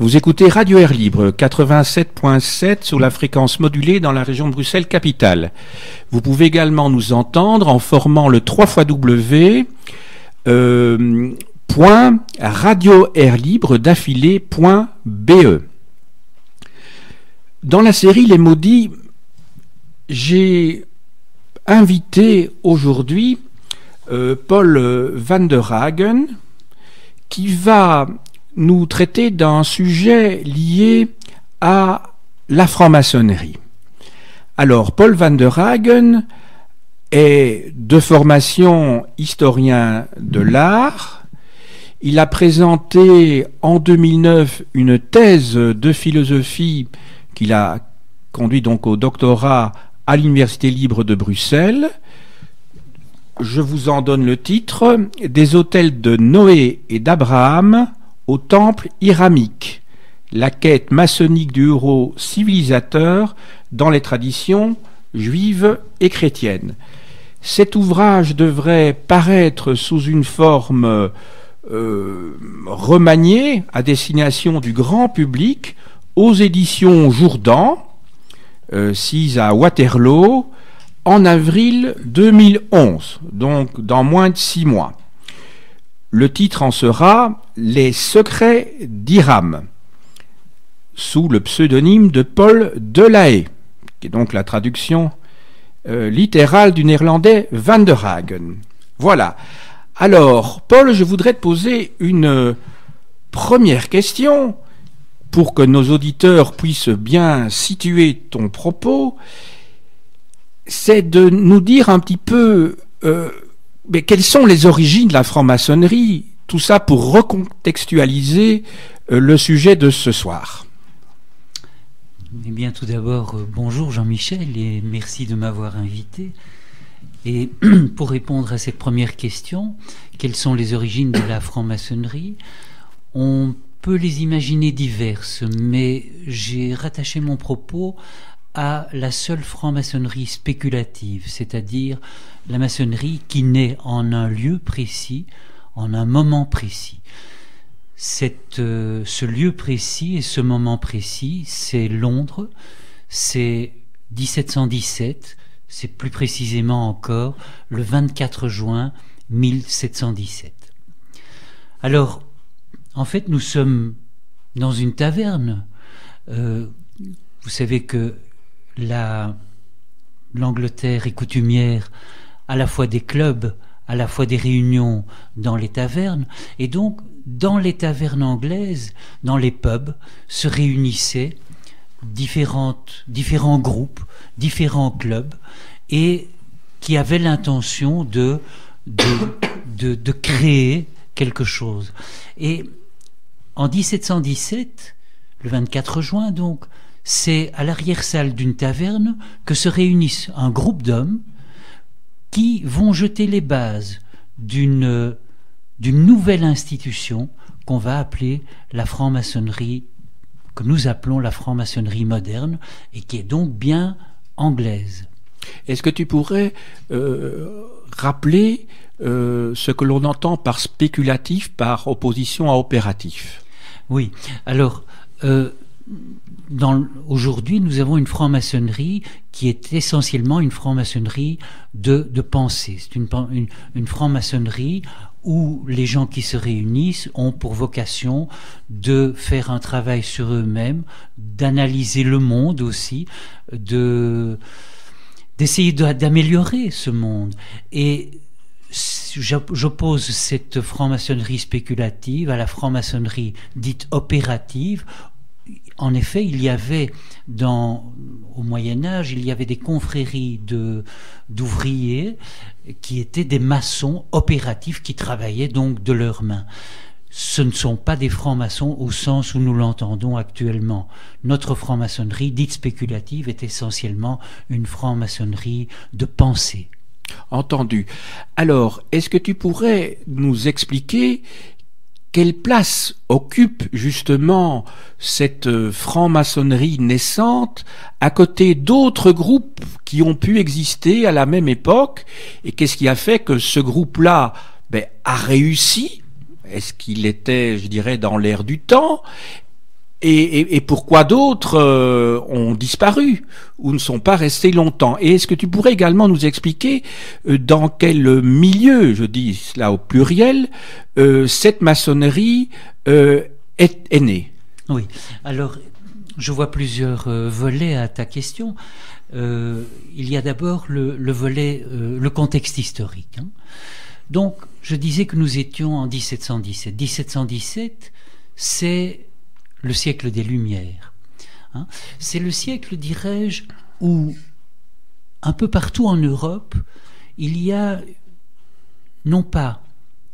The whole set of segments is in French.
Vous écoutez Radio Air Libre 87.7 sur la fréquence modulée dans la région de Bruxelles-Capitale. Vous pouvez également nous entendre en formant le 3 xw euh, point radio air libre d'affilée.be. Dans la série Les Maudits, j'ai invité aujourd'hui euh, Paul Van der Hagen qui va nous traiter d'un sujet lié à la franc-maçonnerie. Alors, Paul van der Hagen est de formation historien de l'art. Il a présenté en 2009 une thèse de philosophie qu'il a conduit donc au doctorat à l'Université libre de Bruxelles. Je vous en donne le titre Des hôtels de Noé et d'Abraham au temple iramique, la quête maçonnique du héros civilisateur dans les traditions juives et chrétiennes. Cet ouvrage devrait paraître sous une forme euh, remaniée à destination du grand public aux éditions Jourdan, euh, à Waterloo, en avril 2011, donc dans moins de six mois. Le titre en sera Les secrets d'Iram, sous le pseudonyme de Paul Delahaye, qui est donc la traduction euh, littérale du néerlandais Van der Hagen. Voilà. Alors, Paul, je voudrais te poser une première question pour que nos auditeurs puissent bien situer ton propos. C'est de nous dire un petit peu euh, mais quelles sont les origines de la franc-maçonnerie? Tout ça pour recontextualiser euh, le sujet de ce soir. Eh bien, tout d'abord, euh, bonjour Jean-Michel et merci de m'avoir invité. Et pour répondre à cette première question, quelles sont les origines de la franc-maçonnerie? On peut les imaginer diverses, mais j'ai rattaché mon propos à la seule franc-maçonnerie spéculative, c'est-à-dire la maçonnerie qui naît en un lieu précis, en un moment précis. Euh, ce lieu précis et ce moment précis, c'est Londres, c'est 1717, c'est plus précisément encore le 24 juin 1717. Alors, en fait, nous sommes dans une taverne. Euh, vous savez que l'Angleterre est coutumière à la fois des clubs, à la fois des réunions dans les tavernes, et donc dans les tavernes anglaises, dans les pubs, se réunissaient différents groupes, différents clubs, et qui avaient l'intention de, de, de créer quelque chose. Et en 1717, le 24 juin donc, c'est à l'arrière-salle d'une taverne que se réunissent un groupe d'hommes qui vont jeter les bases d'une nouvelle institution qu'on va appeler la franc-maçonnerie, que nous appelons la franc-maçonnerie moderne, et qui est donc bien anglaise. Est-ce que tu pourrais euh, rappeler euh, ce que l'on entend par spéculatif, par opposition à opératif? Oui, alors euh, aujourd'hui, nous avons une franc-maçonnerie qui est essentiellement une franc-maçonnerie de, pensée. C'est une, franc-maçonnerie où les gens qui se réunissent ont pour vocation de faire un travail sur eux-mêmes, d'analyser le monde aussi, de d'essayer d'améliorer ce monde. Et j'oppose cette franc-maçonnerie spéculative à la franc-maçonnerie dite opérative, en effet, il y avait au Moyen Âge, il y avait des confréries d'ouvriers qui étaient des maçons opératifs qui travaillaient donc de leurs mains. Ce ne sont pas des francs-maçons au sens où nous l'entendons actuellement. Notre franc-maçonnerie, dite spéculative, est essentiellement une franc-maçonnerie de pensée. Entendu. Alors, est-ce que tu pourrais nous expliquer quelle place occupe justement cette euh, franc-maçonnerie naissante à côté d'autres groupes qui ont pu exister à la même époque? Et qu'est-ce qui a fait que ce groupe-là ben, a réussi? Est-ce qu'il était, je dirais, dans l'air du temps? Et, pourquoi d'autres euh, ont disparu ou ne sont pas restés longtemps? Et est-ce que tu pourrais également nous expliquer euh, dans quel milieu, je dis cela au pluriel, euh, cette maçonnerie est, est, née? Oui, alors je vois plusieurs volets à ta question. il y a d'abord le, volet, le contexte historique. Hein. Donc, je disais que nous étions en 1717. 1717, c'est le siècle des Lumières. Hein. C'est le siècle, dirais-je, où un peu partout en Europe, il y a non pas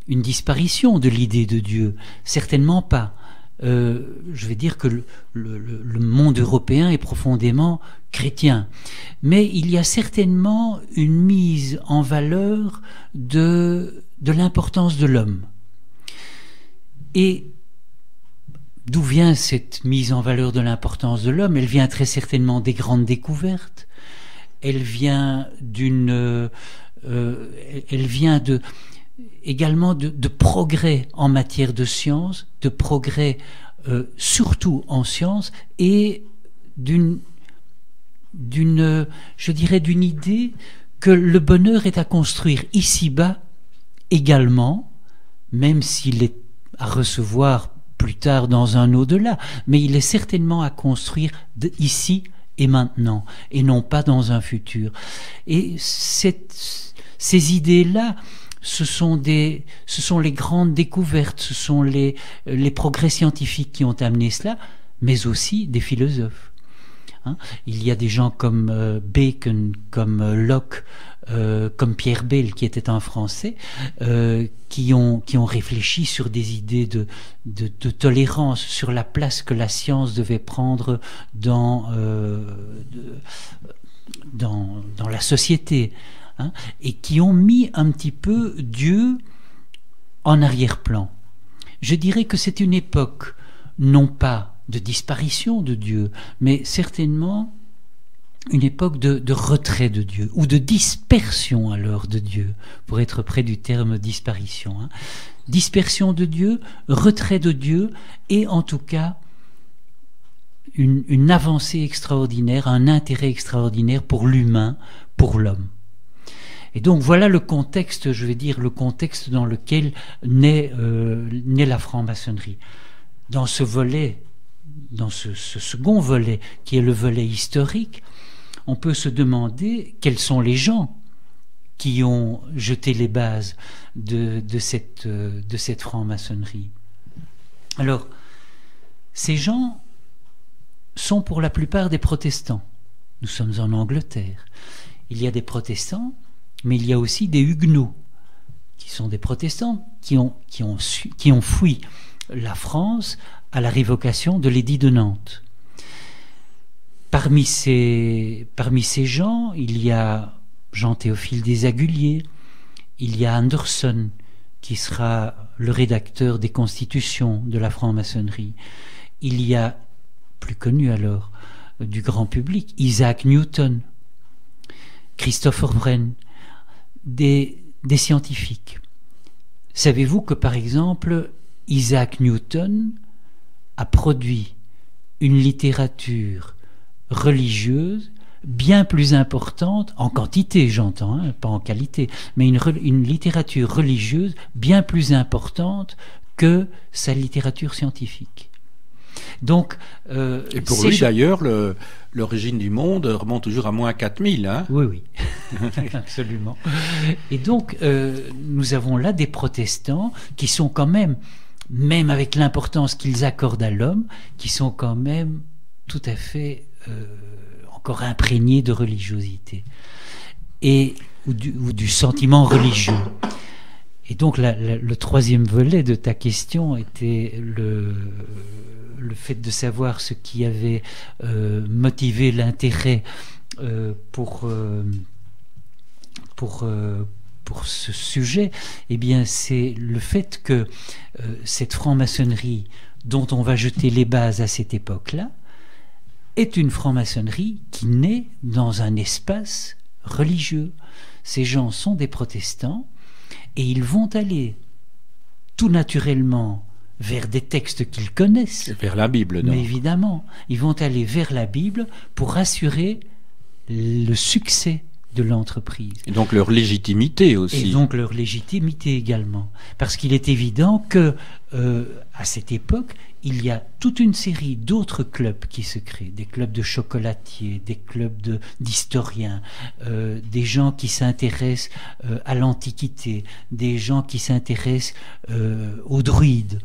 une disparition de l'idée de Dieu, certainement pas. Euh, je vais dire que le, monde européen est profondément chrétien, mais il y a certainement une mise en valeur de, de l'importance de l'homme. Et D'où vient cette mise en valeur de l'importance de l'homme? Elle vient très certainement des grandes découvertes. Elle vient d'une, euh, elle vient de également de, progrès en matière de science, de progrès euh, surtout en science et d'une, d'une, je dirais, d'une idée que le bonheur est à construire ici-bas également, même s'il est à recevoir plus tard dans un au-delà, mais il est certainement à construire ici et maintenant, et non pas dans un futur. Et ces idées-là, ce sont, des, ce sont les grandes découvertes, ce sont les, les progrès scientifiques qui ont amené cela, mais aussi des philosophes. Hein. Il y a des gens comme euh, Bacon, comme euh, Locke, euh, comme Pierre Bell, qui était un Français, euh, qui, ont, qui ont réfléchi sur des idées de, de, tolérance, sur la place que la science devait prendre dans, euh, dans, dans, la société, hein, et qui ont mis un petit peu Dieu en arrière-plan. Je dirais que c'est une époque, non pas de disparition de Dieu, mais certainement une époque de, retrait de Dieu, ou de dispersion alors de Dieu, pour être près du terme disparition. Hein. Dispersion de Dieu, retrait de Dieu, et en tout cas une, avancée extraordinaire, un intérêt extraordinaire pour l'humain, pour l'homme. Et donc voilà le contexte, je vais dire, le contexte dans lequel naît, euh, la franc-maçonnerie. Dans ce volet, dans ce, second volet, qui est le volet historique, on peut se demander quels sont les gens qui ont jeté les bases de, cette, de cette franc-maçonnerie. Alors, ces gens sont pour la plupart des protestants. Nous sommes en Angleterre. Il y a des protestants, mais il y a aussi des huguenots, qui sont des protestants qui ont fui la France à la révocation de l'édit de Nantes. Parmi ces, gens, il y a Jean-Théophile Desaguliers, il y a Anderson, qui sera le rédacteur des constitutions de la franc-maçonnerie. Il y a, plus connu alors, du grand public, Isaac Newton, Christopher Wren, des, des scientifiques. Savez-vous que, par exemple, Isaac Newton a produit une littérature religieuse bien plus importante, en quantité j'entends, hein, pas en qualité, mais une, une, littérature religieuse bien plus importante que sa littérature scientifique. Donc, euh, Et pour lui d'ailleurs, l'origine du monde remonte toujours à moins 4000. Hein oui, oui, absolument. Et donc, euh, nous avons là des protestants qui sont quand même, même avec l'importance qu'ils accordent à l'homme, qui sont quand même tout à fait encore imprégné de religiosité et ou du, sentiment religieux. Et donc le troisième volet de ta question était le, le fait de savoir ce qui avait euh, motivé l'intérêt euh, pour, pour, pour ce sujet. Eh bien, c'est le fait que cette franc-maçonnerie dont on va jeter les bases à cette époque-là, est une franc-maçonnerie qui naît dans un espace religieux. Ces gens sont des protestants et ils vont aller tout naturellement vers des textes qu'ils connaissent. Vers la Bible, non Mais évidemment, ils vont aller vers la Bible pour assurer le succès de l'entreprise. Et donc leur légitimité aussi. Et donc leur légitimité également. Parce qu'il est évident que euh, à cette époque, il y a toute une série d'autres clubs qui se créent, des clubs de chocolatiers, des clubs de d'historiens, euh, des gens qui s'intéressent euh, à l'Antiquité, des gens qui s'intéressent aux druides.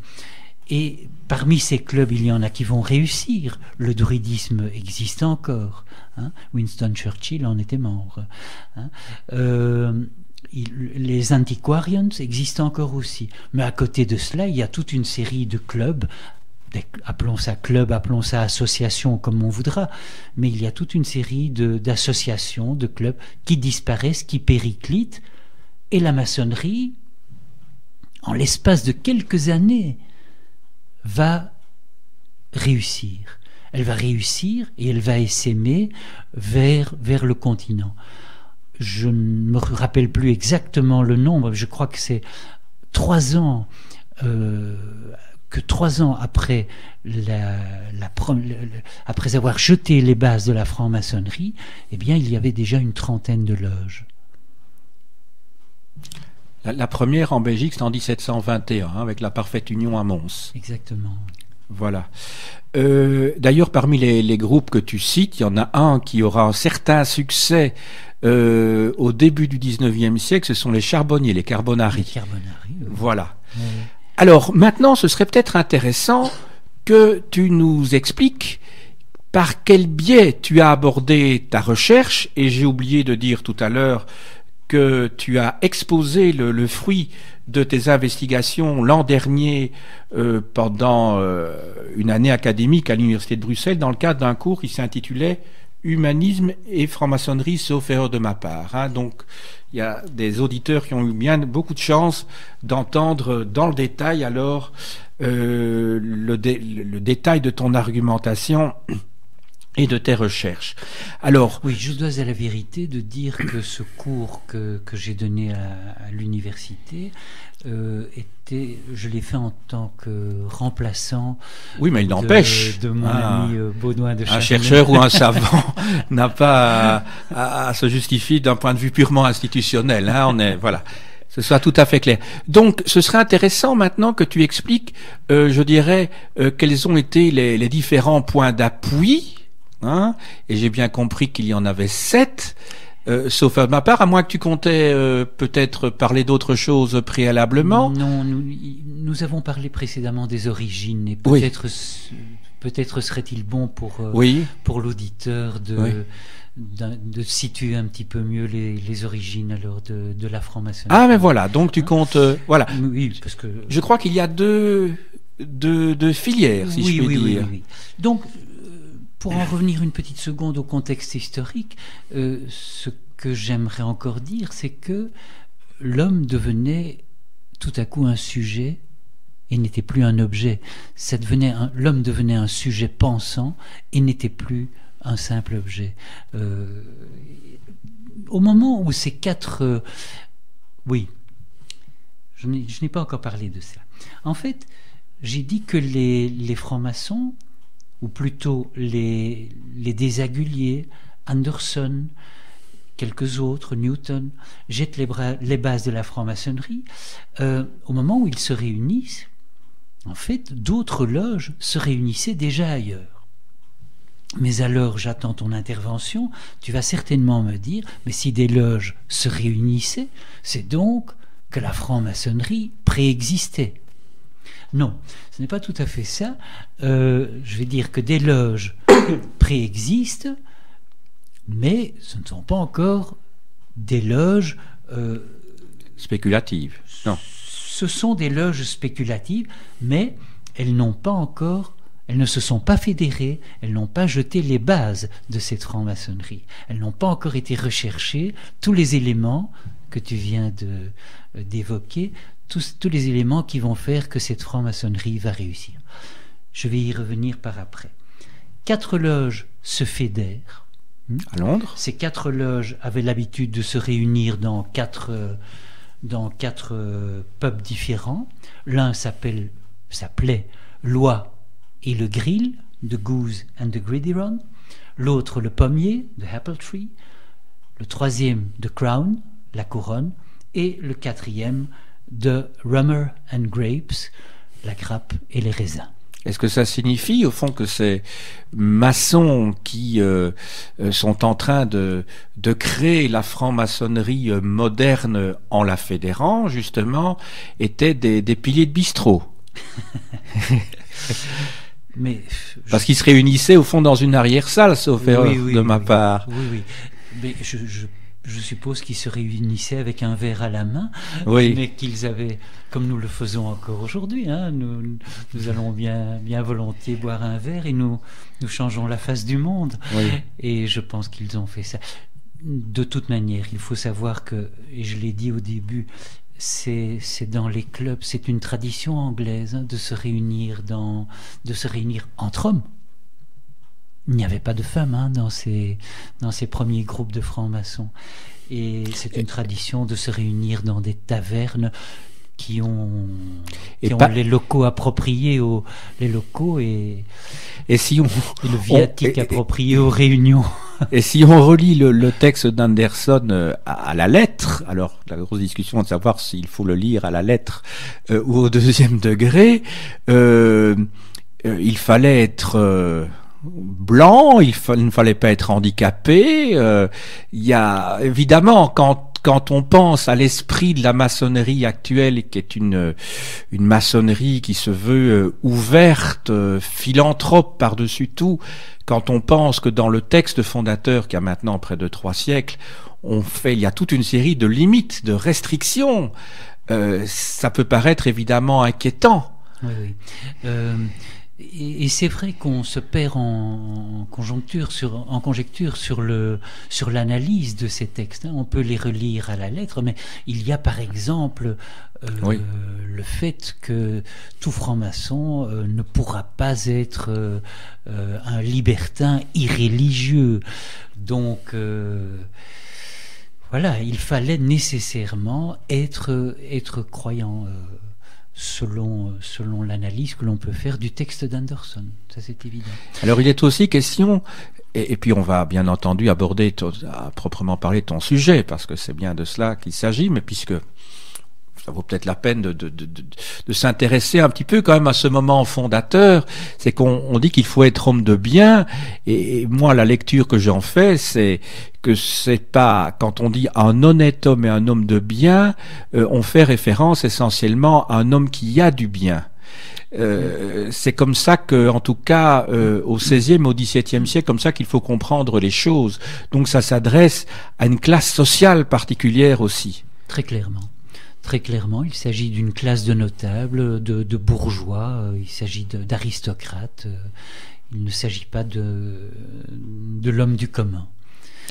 Et parmi ces clubs, il y en a qui vont réussir. Le druidisme existe encore. Hein. Winston Churchill en était membre. Hein. Euh, les antiquarians existent encore aussi. Mais à côté de cela, il y a toute une série de clubs appelons ça club, appelons ça association, comme on voudra, mais il y a toute une série d'associations, de, clubs qui disparaissent, qui périclitent, et la maçonnerie, en l'espace de quelques années, va réussir. Elle va réussir et elle va s'aimer vers, vers le continent. Je ne me rappelle plus exactement le nombre, je crois que c'est trois ans, euh, que trois ans après, la, après avoir jeté les bases de la franc-maçonnerie, eh bien, il y avait déjà une trentaine de loges. La, première en Belgique, c'est en 1721, hein, avec la Parfaite Union à Mons. Exactement. Voilà. Euh, d'ailleurs, parmi les, groupes que tu cites, il y en a un qui aura un certain succès euh, au début du 19e siècle, ce sont les charbonniers, les carbonari. Les carbonari. Voilà. Alors maintenant, ce serait peut-être intéressant que tu nous expliques par quel biais tu as abordé ta recherche, et j'ai oublié de dire tout à l'heure que tu as exposé le, fruit de tes investigations l'an dernier euh, pendant euh, une année académique à l'Université de Bruxelles dans le cadre d'un cours qui s'intitulait Humanisme et franc-maçonnerie, sauf erreur de ma part. Hein. Donc, il y a des auditeurs qui ont eu bien beaucoup de chance d'entendre dans le détail alors euh, le, le, détail de ton argumentation et de tes recherches. Alors, oui, je dois à la vérité de dire que ce cours que, que j'ai donné à, l'université euh, était, je l'ai fait en tant que remplaçant. Oui, mais il n'empêche de, mon ah. ami euh, Baudouin de Un chercheur ou un savant n'a pas à, se justifier d'un point de vue purement institutionnel. Hein, on est voilà ce soit tout à fait clair. Donc, ce serait intéressant maintenant que tu expliques, euh, je dirais, euh, quels ont été les, les différents points d'appui Hein, et j'ai bien compris qu'il y en avait sept. Euh, sauf à ma part, à moins que tu comptais euh, peut-être parler d'autre chose préalablement. Non, nous, avons parlé précédemment des origines et peut-être peut-être serait-il bon pour euh, pour l'auditeur de, de situer un petit peu mieux les, origines alors de, de la franc-maçonnerie. Ah mais voilà, donc tu hein comptes voilà. Oui, parce que je crois qu'il y a deux deux, filières si je puis dire. Oui, oui. Donc pour en revenir une petite seconde au contexte historique, euh, ce que j'aimerais encore dire, c'est que l'homme devenait tout à coup un sujet et n'était plus un objet. L'homme devenait un sujet pensant et n'était plus un simple objet. Euh, au moment où ces quatre, euh, oui, je n'ai pas encore parlé de ça. En fait, j'ai dit que les francs-maçons ou plutôt les, désaguliers, Anderson, quelques autres, Newton, jettent les, les bases de la franc-maçonnerie, euh, au moment où ils se réunissent, en fait, d'autres loges se réunissaient déjà ailleurs. Mais alors, j'attends ton intervention, tu vas certainement me dire, mais si des loges se réunissaient, c'est donc que la franc-maçonnerie préexistait. Non, ce n'est pas tout à fait ça. Euh, je vais dire que des loges préexistent, mais ce ne sont pas encore des loges euh, spéculatives. Non. Ce sont des loges spéculatives, mais elles n'ont pas encore elles ne se sont pas fédérées, elles n'ont pas jeté les bases de cette franc-maçonnerie. Elles n'ont pas encore été recherchées. Tous les éléments que tu viens euh, d'évoquer tous, les éléments qui vont faire que cette franc-maçonnerie va réussir. Je vais y revenir par après. Quatre loges se fédèrent. À Londres Ces quatre loges avaient l'habitude de se réunir dans quatre, dans quatre pubs différents. L'un s'appelle s'appelait Loi et le Grill, The Goose and the Gridiron, l'autre Le Pommier, The Apple Tree, le troisième The Crown, La Couronne, et le quatrième The Rummer and Grapes, La Grappe et les Raisins. Est-ce que ça signifie au fond que ces maçons qui euh, euh, sont en train de, de créer la franc-maçonnerie euh, moderne en la fédérant, justement, étaient des, des piliers de bistrot? Mais Parce qu'ils se réunissaient au fond dans une arrière-salle, sauf erreur de ma part. Oui, oui. Mais je, je je suppose qu'ils se réunissaient avec un verre à la main, oui. mais qu'ils avaient, comme nous le faisons encore aujourd'hui, hein, nous, nous, allons bien, bien volontiers boire un verre et nous, nous changeons la face du monde. Oui. Et je pense qu'ils ont fait ça. De toute manière, il faut savoir que, et je l'ai dit au début, c'est dans les clubs, c'est une tradition anglaise hein, de se réunir dans, de se réunir entre hommes il n'y avait pas de femmes hein, dans, ces, dans ces premiers groupes de francs-maçons. Et c'est une tradition de se réunir dans des tavernes qui ont, qui ont les locaux appropriés aux les locaux et, et si on le viatique approprié aux réunions. Et si on relit le, le texte d'Anderson euh, à, la lettre, alors la grosse discussion est de savoir s'il faut le lire à la lettre euh, ou au deuxième degré, euh, euh il fallait être blanc, il, ne fallait pas être handicapé. Euh, il y a évidemment quand quand on pense à l'esprit de la maçonnerie actuelle, qui est une, une maçonnerie qui se veut euh, ouverte, euh, philanthrope par-dessus tout, quand on pense que dans le texte fondateur, qui a maintenant près de trois siècles, on fait, il y a toute une série de limites, de restrictions, ça peut paraître évidemment inquiétant. Oui, oui. Et, c'est vrai qu'on se perd en, conjoncture sur, en conjecture sur le sur l'analyse de ces textes. Hein. On peut les relire à la lettre, mais il y a par exemple euh, le fait que tout franc-maçon euh, ne pourra pas être euh, un libertin irréligieux. Donc voilà, il fallait nécessairement être être croyant selon, selon l'analyse que l'on peut faire du texte d'Anderson. Ça, c'est évident. Alors, il est aussi question, et, puis on va bien entendu aborder, à proprement parler, ton sujet, parce que c'est bien de cela qu'il s'agit, mais puisque ça vaut peut-être la peine de, de, de, de s'intéresser un petit peu quand même à ce moment fondateur. C'est qu'on dit qu'il faut être homme de bien, et, moi la lecture que j'en fais, c'est que c'est pas quand on dit un honnête homme et un homme de bien, euh, on fait référence essentiellement à un homme qui a du bien. Euh, c'est comme ça que, en tout cas, euh, au XVIe, au XVIIe siècle, comme ça qu'il faut comprendre les choses. Donc, ça s'adresse à une classe sociale particulière aussi. Très clairement. Très clairement, il s'agit d'une classe de notables, de, bourgeois, euh, il s'agit d'aristocrates, euh, il ne s'agit pas de, de l'homme du commun.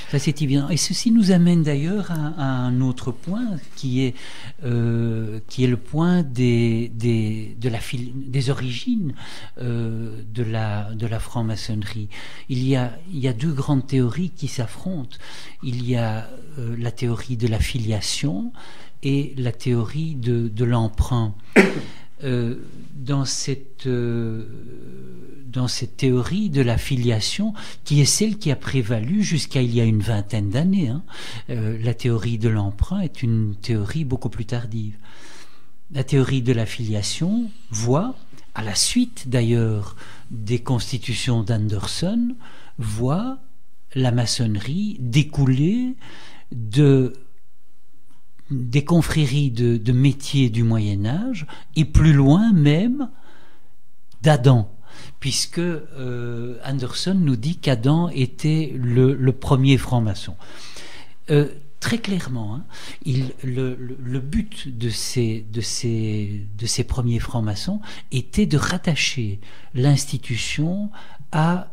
Ça, c'est évident. Et ceci nous amène d'ailleurs à, un autre point qui est, euh, qui est le point des, des, de la des origines de la, de la franc-maçonnerie. Il, y a, il y a deux grandes théories qui s'affrontent. Il y a la théorie de la filiation et la théorie de, de l'emprunt. Euh, dans, cette, euh, dans cette théorie de la filiation, qui est celle qui a prévalu jusqu'à il y a une vingtaine d'années, hein, euh, la théorie de l'emprunt est une théorie beaucoup plus tardive. La théorie de la filiation voit, à la suite d'ailleurs des constitutions d'Anderson, voit la maçonnerie découler de des confréries de, métiers du Moyen Âge et plus loin même d'Adam, puisque euh, Anderson nous dit qu'Adam était le, premier franc-maçon. Euh, très clairement, hein, le, but de ces, premiers francs-maçons était de rattacher l'institution à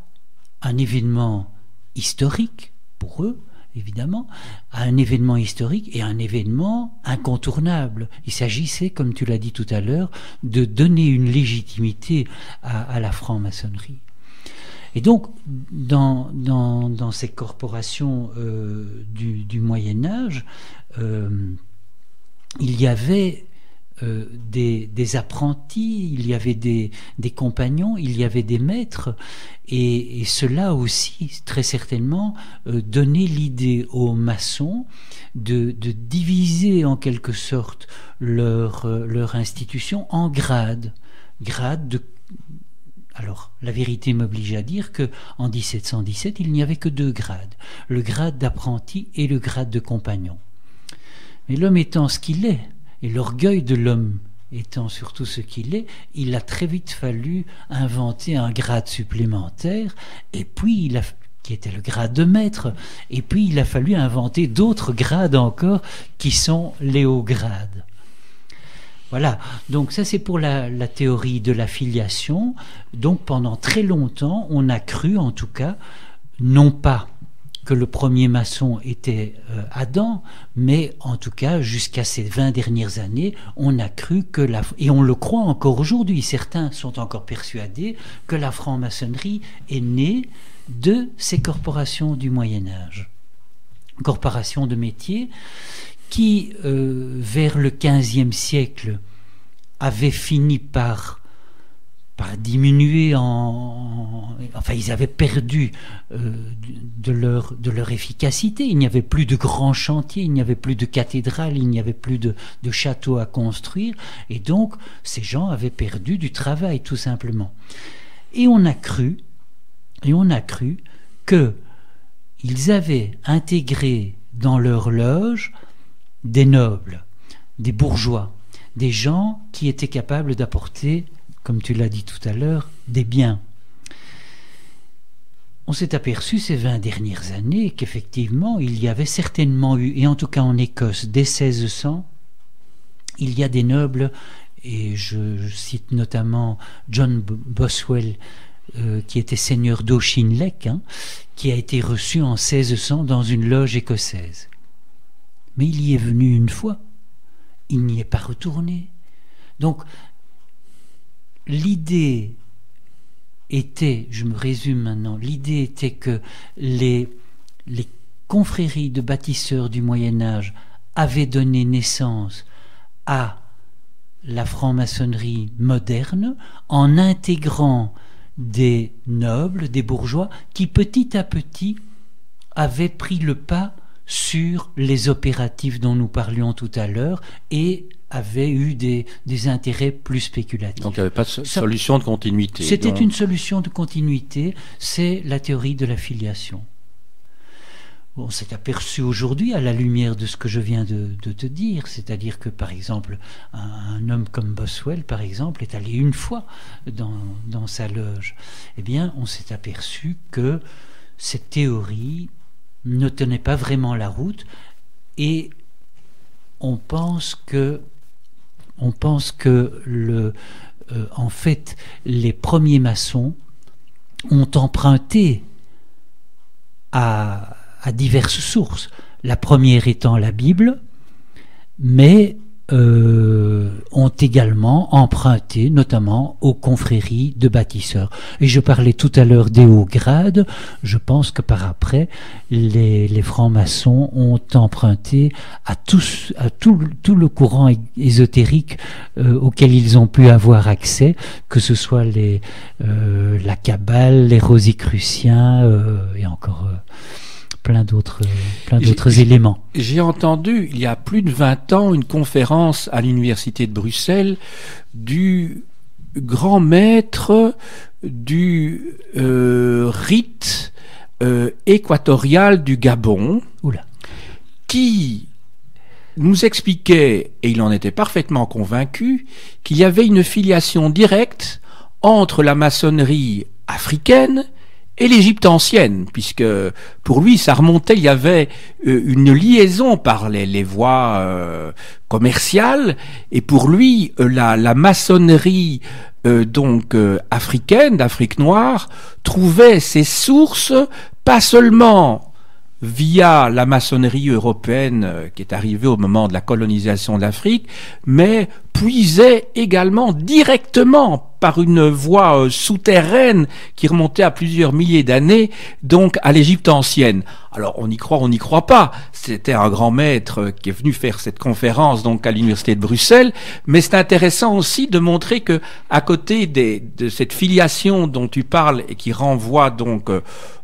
un événement historique pour eux, évidemment, à un événement historique et à un événement incontournable. Il s'agissait, comme tu l'as dit tout à l'heure, de donner une légitimité à, la franc-maçonnerie. Et donc, dans, dans, ces corporations euh, du, Moyen Âge, euh, il y avait euh, des, apprentis, il y avait des, compagnons, il y avait des maîtres, et, cela aussi, très certainement, euh, donnait l'idée aux maçons de, diviser en quelque sorte leur, euh, institution en grades, grades de alors, la vérité m'oblige à dire que en 1717, il n'y avait que deux grades, le grade d'apprenti et le grade de compagnon. Mais l'homme étant ce qu'il est, et l'orgueil de l'homme étant surtout ce qu'il est, il a très vite fallu inventer un grade supplémentaire, et puis qui était le grade de maître, et puis il a fallu inventer d'autres grades encore qui sont les hauts grades. Voilà, donc ça c'est pour la, théorie de la filiation. Donc pendant très longtemps, on a cru en tout cas, non pas que le premier maçon était euh, Adam, mais en tout cas, jusqu'à ces 20 dernières années, on a cru que la... Et on le croit encore aujourd'hui, certains sont encore persuadés que la franc-maçonnerie est née de ces corporations du Moyen Âge. Corporations de métiers qui, euh, vers le XVe siècle, avaient fini par par diminuer en... Enfin, ils avaient perdu euh, de, leur, efficacité. Il n'y avait plus de grands chantiers, il n'y avait plus de cathédrales, il n'y avait plus de, de châteaux à construire. Et donc, ces gens avaient perdu du travail, tout simplement. Et on a cru, et on a cru que ils avaient intégré dans leur loge des nobles, des bourgeois, des gens qui étaient capables d'apporter comme tu l'as dit tout à l'heure, des biens. On s'est aperçu ces 20 dernières années qu'effectivement, il y avait certainement eu, et en tout cas en Écosse, dès 1600, il y a des nobles, et je, cite notamment John Boswell, euh, qui était seigneur d'Auchinleck, hein, qui a été reçu en 1600 dans une loge écossaise. Mais il y est venu une fois, il n'y est pas retourné. Donc l'idée était, je me résume maintenant, l'idée était que les, les confréries de bâtisseurs du Moyen Âge avaient donné naissance à la franc-maçonnerie moderne en intégrant des nobles, des bourgeois, qui petit à petit avaient pris le pas sur les opératifs dont nous parlions tout à l'heure et avait eu des, des, intérêts plus spéculatifs. Donc il n'y avait pas de solution de continuité. C'était une solution de continuité, c'est la théorie de la filiation. On s'est aperçu aujourd'hui à la lumière de ce que je viens de, te dire, c'est-à-dire que par exemple un, homme comme Boswell, par exemple, est allé une fois dans, dans sa loge. Eh bien, on s'est aperçu que cette théorie ne tenait pas vraiment la route et on pense que on pense que euh, en fait, les premiers maçons ont emprunté à diverses sources. La première étant la Bible, mais euh, ont également emprunté, notamment aux confréries de bâtisseurs. Et je parlais tout à l'heure des hauts grades. Je pense que par après, les, francs-maçons ont emprunté à, tout, le courant ésotérique euh, auquel ils ont pu avoir accès, que ce soit les, euh, la Kabbale, les Rosicruciens et encore plein d'autres plein d'autres éléments. J'ai entendu il y a plus de 20 ans une conférence à l'université de Bruxelles du grand maître du euh, rite euh, équatorial du Gabon qui nous expliquait, et il en était parfaitement convaincu, qu'il y avait une filiation directe entre la maçonnerie africaine et l'Égypte ancienne, puisque pour lui, ça remontait, il y avait euh, une liaison par les, voies euh, commerciales, et pour lui, euh, la, maçonnerie donc africaine, d'Afrique noire, trouvait ses sources pas seulement via la maçonnerie européenne qui est arrivée au moment de la colonisation d'Afrique, mais puisait également directement par une voie euh, souterraine qui remontait à plusieurs milliers d'années, donc à l'Égypte ancienne. Alors on y croit, on n'y croit pas. C'était un grand maître qui est venu faire cette conférence donc à l'université de Bruxelles, mais c'est intéressant aussi de montrer que à côté de cette filiation dont tu parles et qui renvoie donc euh,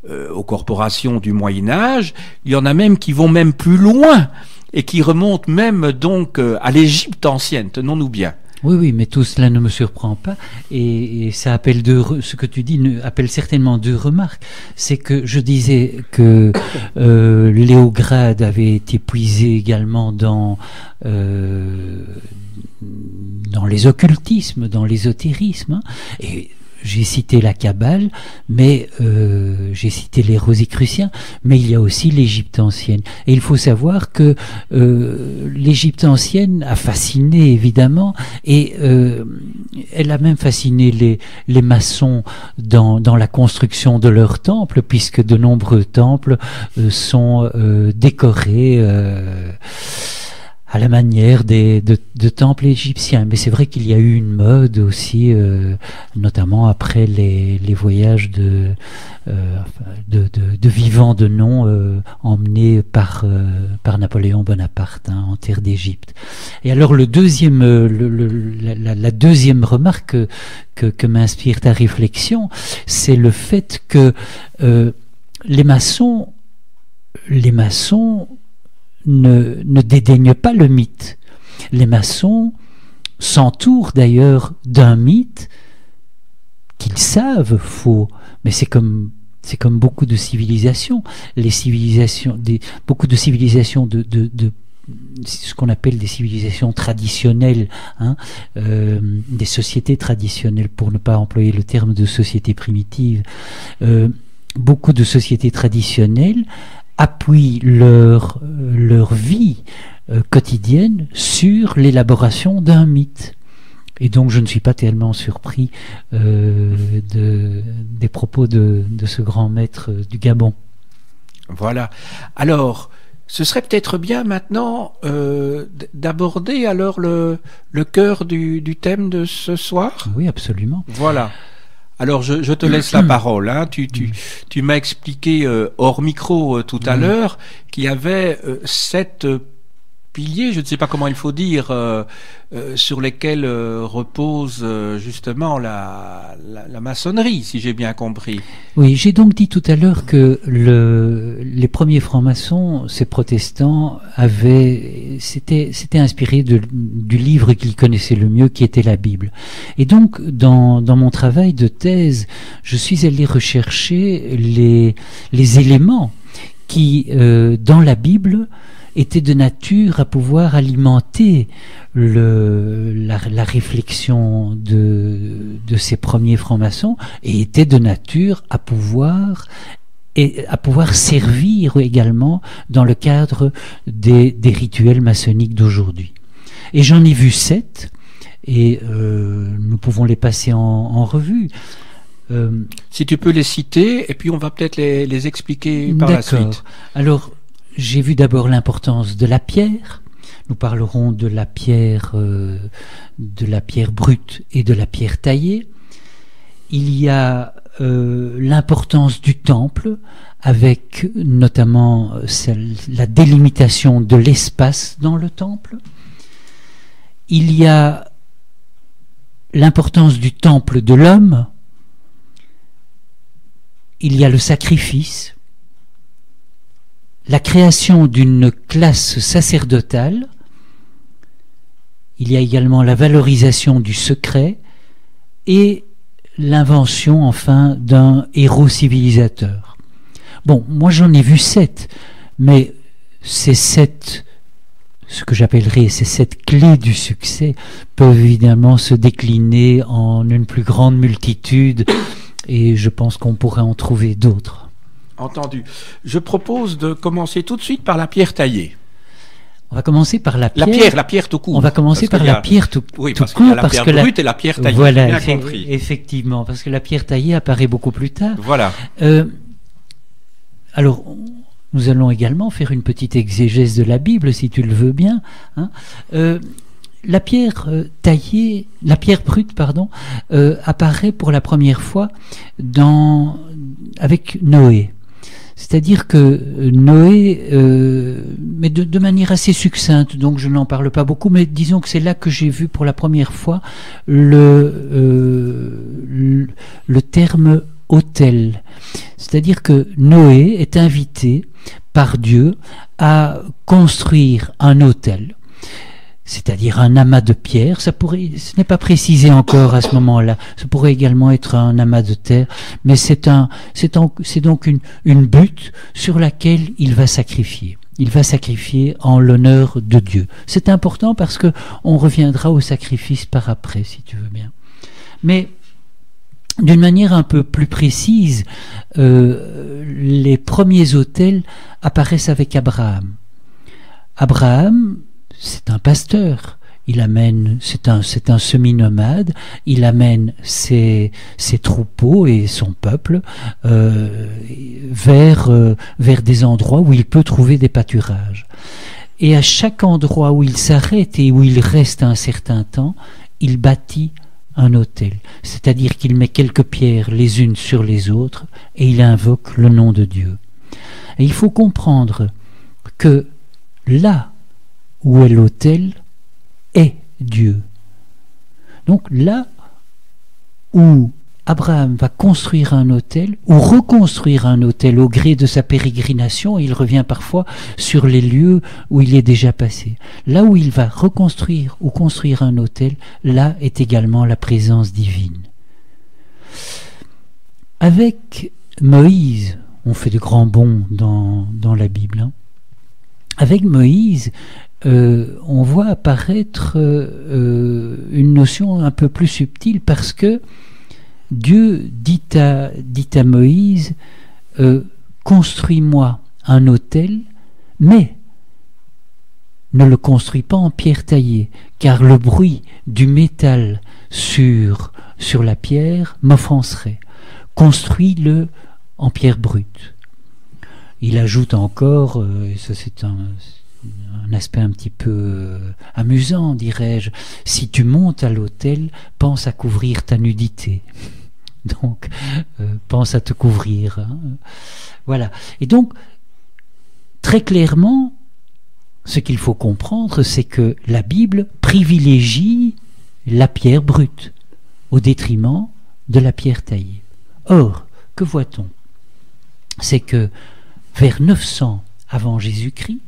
euh, aux corporations du Moyen Âge, il y en a même qui vont même plus loin et qui remontent même donc à l'Égypte ancienne. Tenons-nous bien. Oui, oui, mais tout cela ne me surprend pas. Et, ça appelle deux, ce que tu dis appelle certainement deux remarques. C'est que je disais que euh, Léograde avait été puisé également dans, euh, les occultismes, dans l'ésotérisme. Hein. et j'ai cité la Kabbale, mais euh, j'ai cité les Rosicruciens, mais il y a aussi l'Égypte ancienne. Et il faut savoir que euh, l'Égypte ancienne a fasciné évidemment, et euh, elle a même fasciné les, les maçons dans, dans la construction de leurs temples, puisque de nombreux temples euh, sont euh, décorés à la manière des, de, temples égyptiens. Mais c'est vrai qu'il y a eu une mode aussi, euh, notamment après les, voyages de, euh, de, de, vivants de nom euh, emmenés par, Napoléon Bonaparte hein, en terre d'Égypte. Et alors la, deuxième remarque que, que m'inspire ta réflexion, c'est le fait que les maçons, les maçons ne, ne dédaignent pas le mythe. Les maçons s'entourent d'ailleurs d'un mythe qu'ils savent faux, mais c'est comme c'est comme beaucoup de civilisations. Les civilisations, des, beaucoup de civilisations de, de, de ce qu'on appelle des civilisations traditionnelles, hein, euh, des sociétés traditionnelles, pour ne pas employer le terme de société primitive. Euh, beaucoup de sociétés traditionnelles appuient leur, leur vie euh, quotidienne sur l'élaboration d'un mythe. Et donc je ne suis pas tellement surpris euh, de, des propos de, de, ce grand maître du Gabon. Voilà. Alors, ce serait peut-être bien maintenant euh, d'aborder alors le, le cœur du, du thème de ce soir? Oui, absolument. Voilà. Alors je, je, te laisse la parole. Hein. Tu, tu, tu m'as expliqué euh, hors micro euh, tout à l'heure qu'il y avait euh, sept piliers, je ne sais pas comment il faut dire, euh, euh, sur lesquels euh, repose justement la, maçonnerie, si j'ai bien compris. Oui, j'ai donc dit tout à l'heure que le, les premiers francs-maçons, ces protestants, avaient, c'était, inspiré du livre qu'ils connaissaient le mieux, qui était la Bible. Et donc, dans, mon travail de thèse, je suis allé rechercher les éléments qui, dans la Bible, était de nature à pouvoir alimenter le, la, réflexion de, de ces premiers francs-maçons et était de nature à pouvoir et à pouvoir servir également dans le cadre des, des rituels maçonniques d'aujourd'hui. Et j'en ai vu sept, et euh, nous pouvons les passer en, en revue. Euh, si tu peux les citer, et puis on va peut-être les, les expliquer par la suite. Alors, j'ai vu d'abord l'importance de la pierre. Nous parlerons de la pierre, euh, de la pierre brute et de la pierre taillée. Il y a euh, l'importance du temple, avec notamment euh, la délimitation de l'espace dans le temple. Il y a l'importance du temple de l'homme. Il y a le sacrifice la création d'une classe sacerdotale, il y a également la valorisation du secret et l'invention enfin d'un héros civilisateur. Bon, moi j'en ai vu sept, mais ces sept, ce que j'appellerais ces sept clés du succès, peuvent évidemment se décliner en une plus grande multitude et je pense qu'on pourrait en trouver d'autres. Entendu. Je propose de commencer tout de suite par la pierre taillée. On va commencer par la pierre. La pierre, la pierre tout court. On va commencer par la pierre tout, oui, parce court. la pierre brute et la pierre taillée. Voilà, bien compris. effectivement, parce que la pierre taillée apparaît beaucoup plus tard. Voilà. Euh, alors, nous allons également faire une petite exégèse de la Bible, si tu le veux bien. Hein. Euh, la pierre euh, taillée, la pierre brute, pardon, euh, apparaît pour la première fois dans, avec Noé. C'est-à-dire que euh, Noé, mais de, manière assez succincte, donc je n'en parle pas beaucoup, mais disons que c'est là que j'ai vu pour la première fois le, le, terme autel. C'est-à-dire que Noé est invité par Dieu à construire un autel c'est-à-dire un amas de pierres. Ça pourrait, ce n'est pas précisé encore à ce moment-là. Ça pourrait également être un amas de terre, mais c'est un, c'est, donc une, une butte sur laquelle il va sacrifier. Il va sacrifier en l'honneur de Dieu. C'est important parce que on reviendra au sacrifice par après, si tu veux bien. Mais d'une manière un peu plus précise, euh, les premiers autels apparaissent avec Abraham. Abraham, c'est un pasteur. Il amène, c'est un, semi-nomade. Il amène ses, troupeaux et son peuple euh, vers, euh, vers des endroits où il peut trouver des pâturages. Et à chaque endroit où il s'arrête et où il reste un certain temps, il bâtit un autel. C'est-à-dire qu'il met quelques pierres les unes sur les autres et il invoque le nom de Dieu. Et il faut comprendre que là où est l'autel est Dieu. Donc là où Abraham va construire un autel ou reconstruire un autel au gré de sa pérégrination, il revient parfois sur les lieux où il est déjà passé. Là où il va reconstruire ou construire un autel, là est également la présence divine. Avec Moïse, on fait de grands bons dans, dans la Bible. Hein. Avec Moïse, euh, on voit apparaître euh, une notion un peu plus subtile parce que Dieu dit à, dit Moïse, euh, construis-moi un autel, mais ne le construis pas en pierre taillée, car le bruit du métal sur, sur la pierre m'offenserait. Construis-le en pierre brute. Il ajoute encore, et ça c'est un, un aspect un petit peu euh, amusant, dirais-je. Si tu montes à l'hôtel, pense à couvrir ta nudité. Donc, euh, pense à te couvrir. Hein. Voilà. Et donc, très clairement, ce qu'il faut comprendre, c'est que la Bible privilégie la pierre brute au détriment de la pierre taillée. Or, que voit-on? C'est que vers 900 avant Jésus-Christ,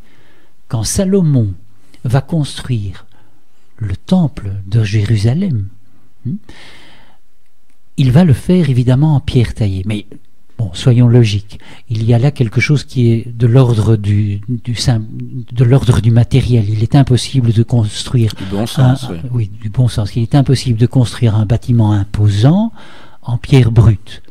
quand Salomon va construire le temple de Jérusalem, hmm, il va le faire évidemment en pierre taillée. Mais bon, soyons logiques, il y a là quelque chose qui est de l'ordre du, de l'ordre du matériel. Il est impossible de construire du bon sens, oui. du bon sens. Il est impossible de construire un bâtiment imposant en pierre brute.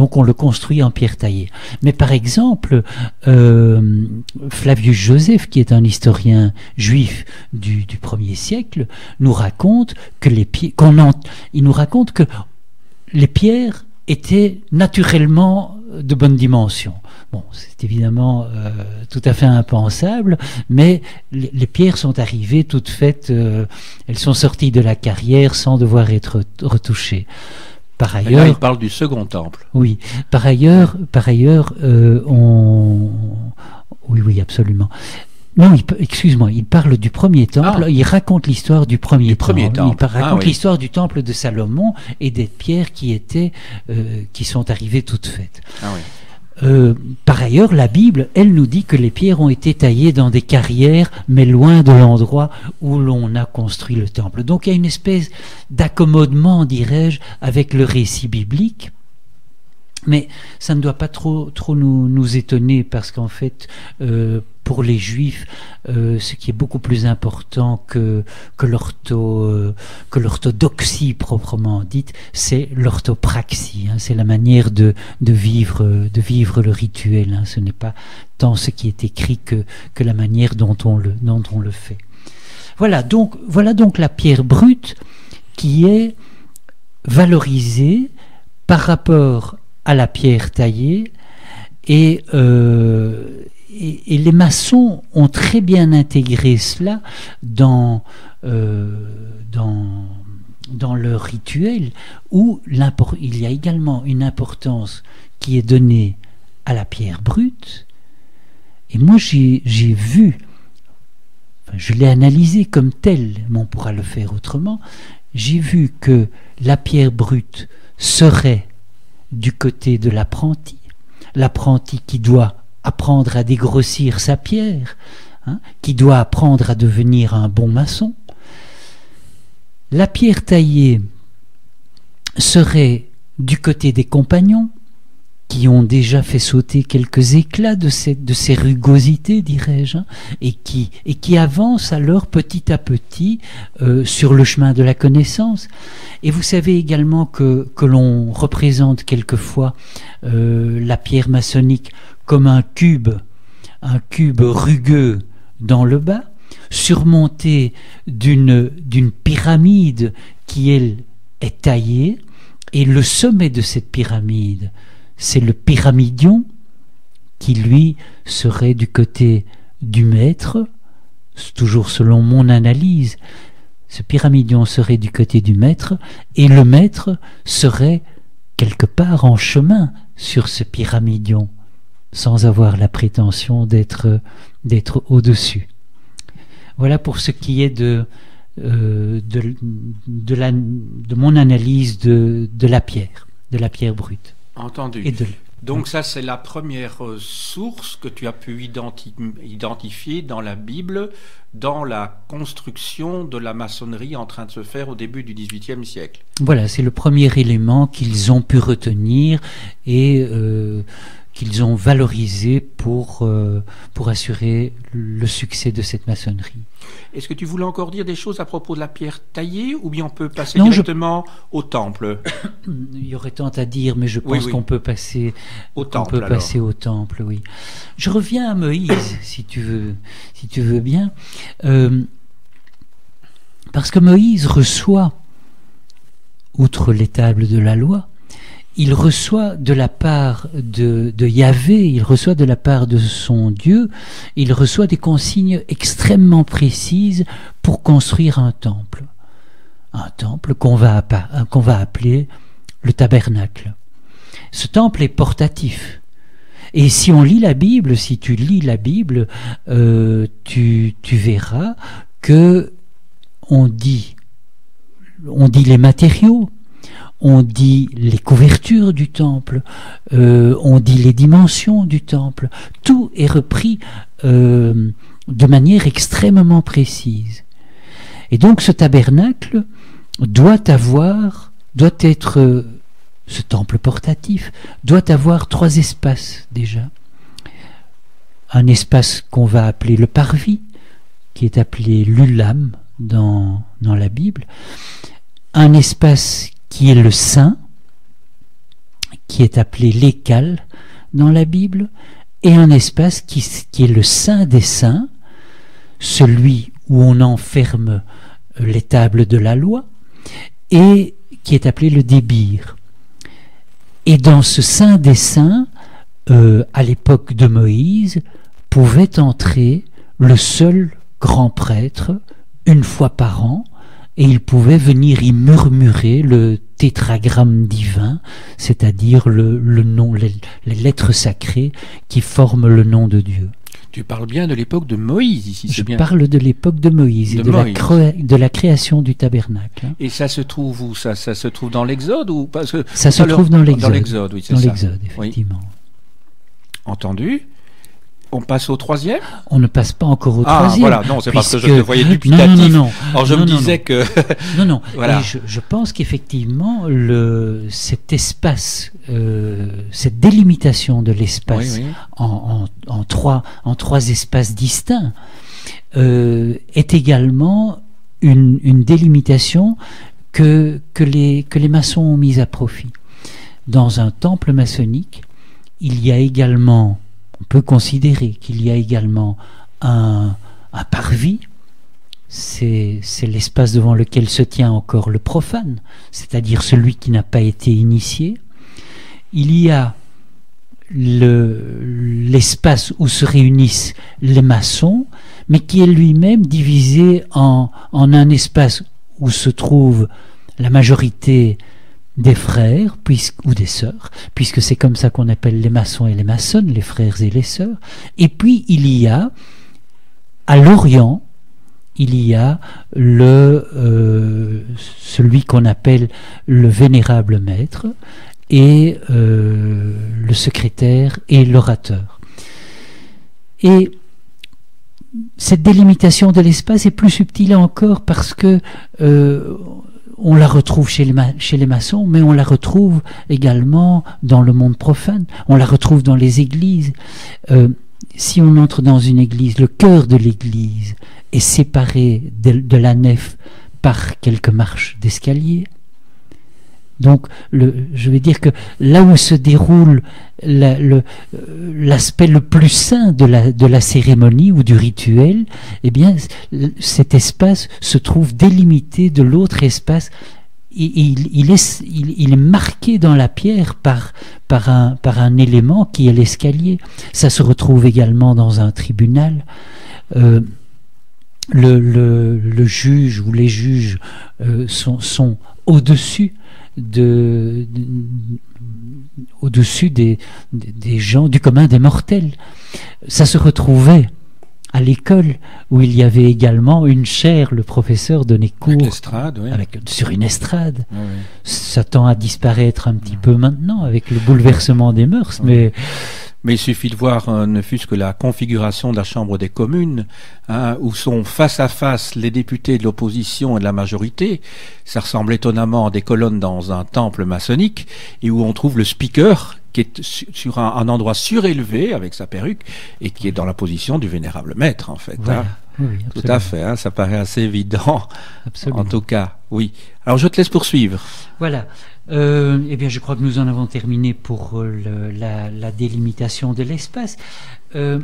Donc on le construit en pierre taillée. Mais par exemple, euh, Flavius Joseph, qui est un historien juif du, du premier siècle, nous raconte que les pierres, il nous raconte que les pierres étaient naturellement de bonne dimension. Bon, c'est évidemment euh, tout à fait impensable, mais les, pierres sont arrivées toutes faites, euh, elles sont sorties de la carrière sans devoir être retouchées. Par ailleurs, il parle du second temple. Oui. Par ailleurs, par ailleurs, euh, on. Oui, oui, absolument. Non, excuse-moi, il parle du premier temple, ah. il raconte l'histoire du premier, temple. Il raconte ah l'histoire du temple de Salomon et des pierres qui étaient, euh, qui sont arrivées toutes faites. Ah oui. Euh, par ailleurs, la Bible, elle nous dit que les pierres ont été taillées dans des carrières, mais loin de l'endroit où l'on a construit le temple. Donc il y a une espèce d'accommodement, dirais-je, avec le récit biblique. Mais ça ne doit pas trop, trop nous, nous étonner parce qu'en fait, euh, pour les juifs, euh, ce qui est beaucoup plus important que, que l'orthodoxie proprement dite, c'est l'orthopraxie. Hein, c'est la manière de, de, vivre, de vivre le rituel. Hein, ce n'est pas tant ce qui est écrit que, que la manière dont on le, dont on le fait. Voilà donc, voilà donc la pierre brute qui est valorisée par rapport à la pierre taillée et, euh, et, les maçons ont très bien intégré cela dans, dans, dans leur rituel, où il y a également une importance qui est donnée à la pierre brute. Et moi, j'ai vu, je l'ai analysé comme tel, mais on pourra le faire autrement, j'ai vu que la pierre brute serait du côté de l'apprenti, l'apprenti qui doit apprendre à dégrossir sa pierre, hein, qui doit apprendre à devenir un bon maçon. La pierre taillée serait du côté des compagnons, qui ont déjà fait sauter quelques éclats de ces, rugosités, dirais-je, hein, et, qui, avancent alors petit à petit euh, sur le chemin de la connaissance. Et vous savez également que, que l'on représente quelquefois euh, la pierre maçonnique comme un cube, un cube rugueux dans le bas, surmonté d'une pyramide qui, elle, est taillée, et le sommet de cette pyramide c'est le pyramidion qui, lui, serait du côté du maître, toujours selon mon analyse, ce pyramidion serait du côté du maître, et le maître serait quelque part en chemin sur ce pyramidion, sans avoir la prétention d'être d'être au-dessus. Voilà pour ce qui est de, euh, de, de, la, de mon analyse de, de la pierre, de la pierre brute. Entendu. Donc ça, c'est la première euh, source que tu as pu identifier dans la Bible, dans la construction de la maçonnerie en train de se faire au début du XVIIIe siècle. Voilà, c'est le premier élément qu'ils ont pu retenir et euh, qu'ils ont valorisé pour, euh, pour assurer le succès de cette maçonnerie. Est-ce que tu voulais encore dire des choses à propos de la pierre taillée ou bien on peut passer directement au temple Il y aurait tant à dire, mais je pense qu'on peut passer au temple. peut passer au temple, oui. Je reviens à Moïse, si tu veux, si tu veux bien, euh, parce que Moïse reçoit, outre les tables de la loi, il reçoit de la part de, Yahvé, il reçoit de la part de son Dieu, il reçoit des consignes extrêmement précises pour construire un temple. Un temple qu'on va, qu'on appeler le tabernacle. Ce temple est portatif. Et si on lit la Bible, si tu lis la Bible, euh, tu, verras que on dit, on dit les matériaux, on dit les couvertures du temple, euh, on dit les dimensions du temple. Tout est repris euh, de manière extrêmement précise. Et donc ce tabernacle doit avoir, doit être, ce temple portatif, doit avoir trois espaces déjà. Un espace qu'on va appeler le parvis, qui est appelé l'ulam dans, dans la Bible. Un espace qui est le saint, qui est appelé l'écal dans la Bible, et un espace qui, est le saint des saints, celui où on enferme les tables de la loi, et qui est appelé le débir. Et dans ce saint des saints, euh, à l'époque de Moïse, pouvait entrer le seul grand prêtre une fois par an, et il pouvait venir y murmurer le tétragramme divin, c'est-à-dire le, nom, les, lettres sacrées qui forment le nom de Dieu. Tu parles bien de l'époque de Moïse ici. Je parle de l'époque de Moïse et de, La création du tabernacle. Hein. Et ça se trouve où? Ça, ça se trouve dans l'Exode ou parce que ça se trouve dans l'Exode. Dans l'Exode, oui, c'est ça. Dans l'Exode, effectivement. Entendu. On passe au troisième? On ne passe pas encore au ah, troisième. Voilà, non, c'est parce que je te voyais dubitatif. Non, non, non. Alors je me disais que. non, non. voilà. je, pense qu'effectivement, le, cet espace, euh, cette délimitation de l'espace En, en, trois, en trois espaces distincts euh, est également une, une délimitation que, que, les, que les maçons ont mise à profit. Dans un temple maçonnique, il y a également on peut considérer qu'il y a également un, parvis, c'est l'espace devant lequel se tient encore le profane, c'est-à-dire celui qui n'a pas été initié. Il y a l'espace où se réunissent les maçons, mais qui est lui-même divisé en, en un espace où se trouve la majorité des frères puisque, ou des sœurs, puisque c'est comme ça qu'on appelle les maçons et les maçonnes, les frères et les sœurs. Et puis il y a, à l'Orient, il y a euh, celui qu'on appelle le vénérable maître et euh, le secrétaire et l'orateur. Et cette délimitation de l'espace est plus subtile encore parce que euh, on la retrouve chez les, maçons, mais on la retrouve également dans le monde profane, on la retrouve dans les églises. Euh, si on entre dans une église, le cœur de l'église est séparé de, la nef par quelques marches d'escalier. Donc, je vais dire que là où se déroule l'aspect le, plus sain de la, de la cérémonie ou du rituel, eh bien, cet espace se trouve délimité de l'autre espace. Il, il, est, il, est, marqué dans la pierre par, par, un, par un élément qui est l'escalier. Ça se retrouve également dans un tribunal. Euh, le, le, juge ou les juges euh, sont, sont au-dessus de, au-dessus des, des, gens, du commun des mortels. Ça se retrouvait à l'école où il y avait également une chaire, le professeur donnait cours sur une estrade. Ça tend à disparaître un petit peu maintenant avec le bouleversement des mœurs, mais mais il suffit de voir euh, ne fût-ce que la configuration de la Chambre des communes, hein, où sont face à face les députés de l'opposition et de la majorité. Ça ressemble étonnamment à des colonnes dans un temple maçonnique, et où on trouve le speaker qui est sur un, endroit surélevé avec sa perruque et qui est dans la position du vénérable maître en fait. Hein. tout à fait, hein, ça paraît assez évident. En tout cas, oui. Alors je te laisse poursuivre. Voilà. Euh, eh bien, je crois que nous en avons terminé pour euh, la, délimitation de l'espace. Euh,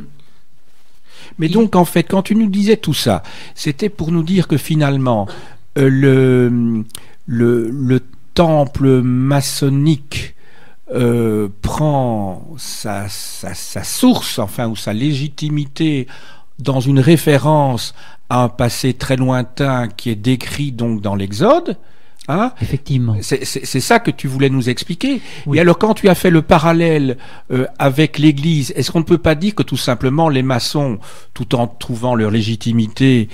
Mais donc, en fait, quand tu nous disais tout ça, c'était pour nous dire que finalement, le, le, temple maçonnique prend sa, sa, source, enfin, ou sa légitimité dans une référence à un passé très lointain qui est décrit donc dans l'Exode, Hein Effectivement. C'est ça que tu voulais nous expliquer. Et alors, quand tu as fait le parallèle euh, avec l'Église, est-ce qu'on ne peut pas dire que tout simplement les maçons, tout en trouvant leur légitimité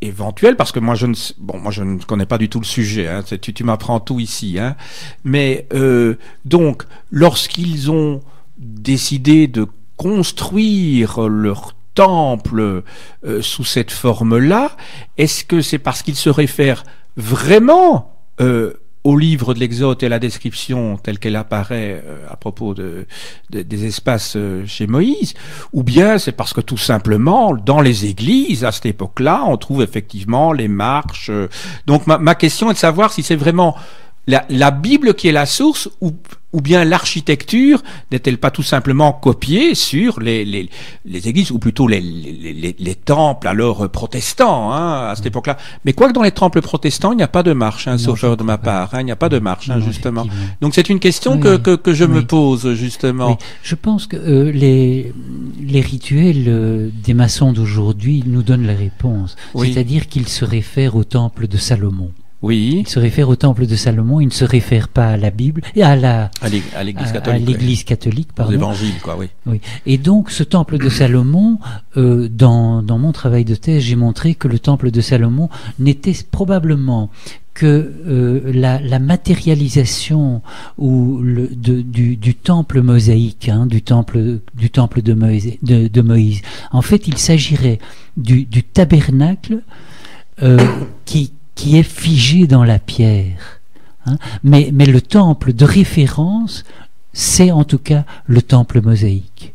éventuelle, parce que moi je ne, bon, moi je ne connais pas du tout le sujet, hein, tu, tu m'apprends tout ici, hein, mais euh, donc lorsqu'ils ont décidé de construire leur temple euh, sous cette forme-là, est-ce que c'est parce qu'ils se réfèrent vraiment euh, au livre de l'Exode et à la description telle qu'elle apparaît euh, à propos de, des espaces euh, chez Moïse, ou bien c'est parce que tout simplement, dans les églises, à cette époque-là, on trouve effectivement les marches. donc ma, ma question est de savoir si c'est vraiment la, la, Bible qui est la source ou, ou bien l'architecture n'est-elle pas tout simplement copiée sur les, les, les églises ou plutôt les, les, les temples alors protestants hein, à cette époque-là? Mais quoi que dans les temples protestants, il n'y a pas de marche, hein, sauf de ma part, hein, il n'y a pas de marche hein, justement. Donc c'est une question que, que, que, je me pose justement. Je pense que euh, les, les rituels euh, des maçons d'aujourd'hui nous donnent la réponse, c'est-à-dire qu'ils se réfèrent au temple de Salomon. Oui. Il se réfère au temple de Salomon, il ne se réfère pas à la Bible, et à la à l'Église catholique. À l'Église catholique, pardon. L'évangile, quoi, oui. oui. Et donc, ce temple de Salomon, euh, dans, dans mon travail de thèse, j'ai montré que le temple de Salomon n'était probablement que euh, la, la, matérialisation ou le, de, du, du, temple mosaïque, hein, du temple du temple de Moïse, de, de Moïse. En fait, il s'agirait du, du tabernacle euh, qui qui est figé dans la pierre. Hein. Mais, mais le temple de référence, c'est en tout cas le temple mosaïque.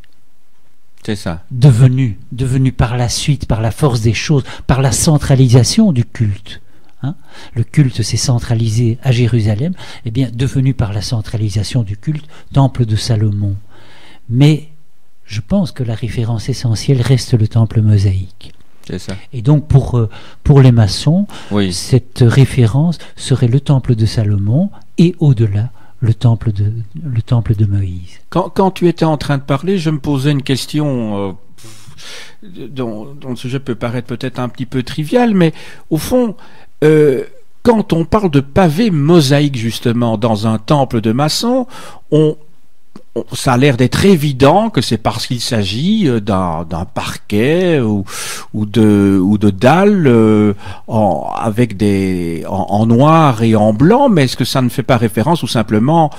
C'est ça. Devenu, devenu par la suite, par la force des choses, par la centralisation du culte. Hein. Le culte s'est centralisé à Jérusalem, et eh bien devenu par la centralisation du culte, temple de Salomon. Mais je pense que la référence essentielle reste le temple mosaïque. Et donc pour, euh, pour les maçons, cette référence serait le temple de Salomon et au-delà le temple de, le temple de Moïse. Quand, quand, tu étais en train de parler, je me posais une question. Euh, dont, dont, le sujet peut paraître peut-être un petit peu trivial, mais au fond, euh, quand on parle de pavés mosaïques justement dans un temple de maçon, on, ça a l'air d'être évident que c'est parce qu'il s'agit euh, d'un parquet ou, de, dalles euh, en, avec des en, noir et en blanc, mais est-ce que ça ne fait pas référence ou simplement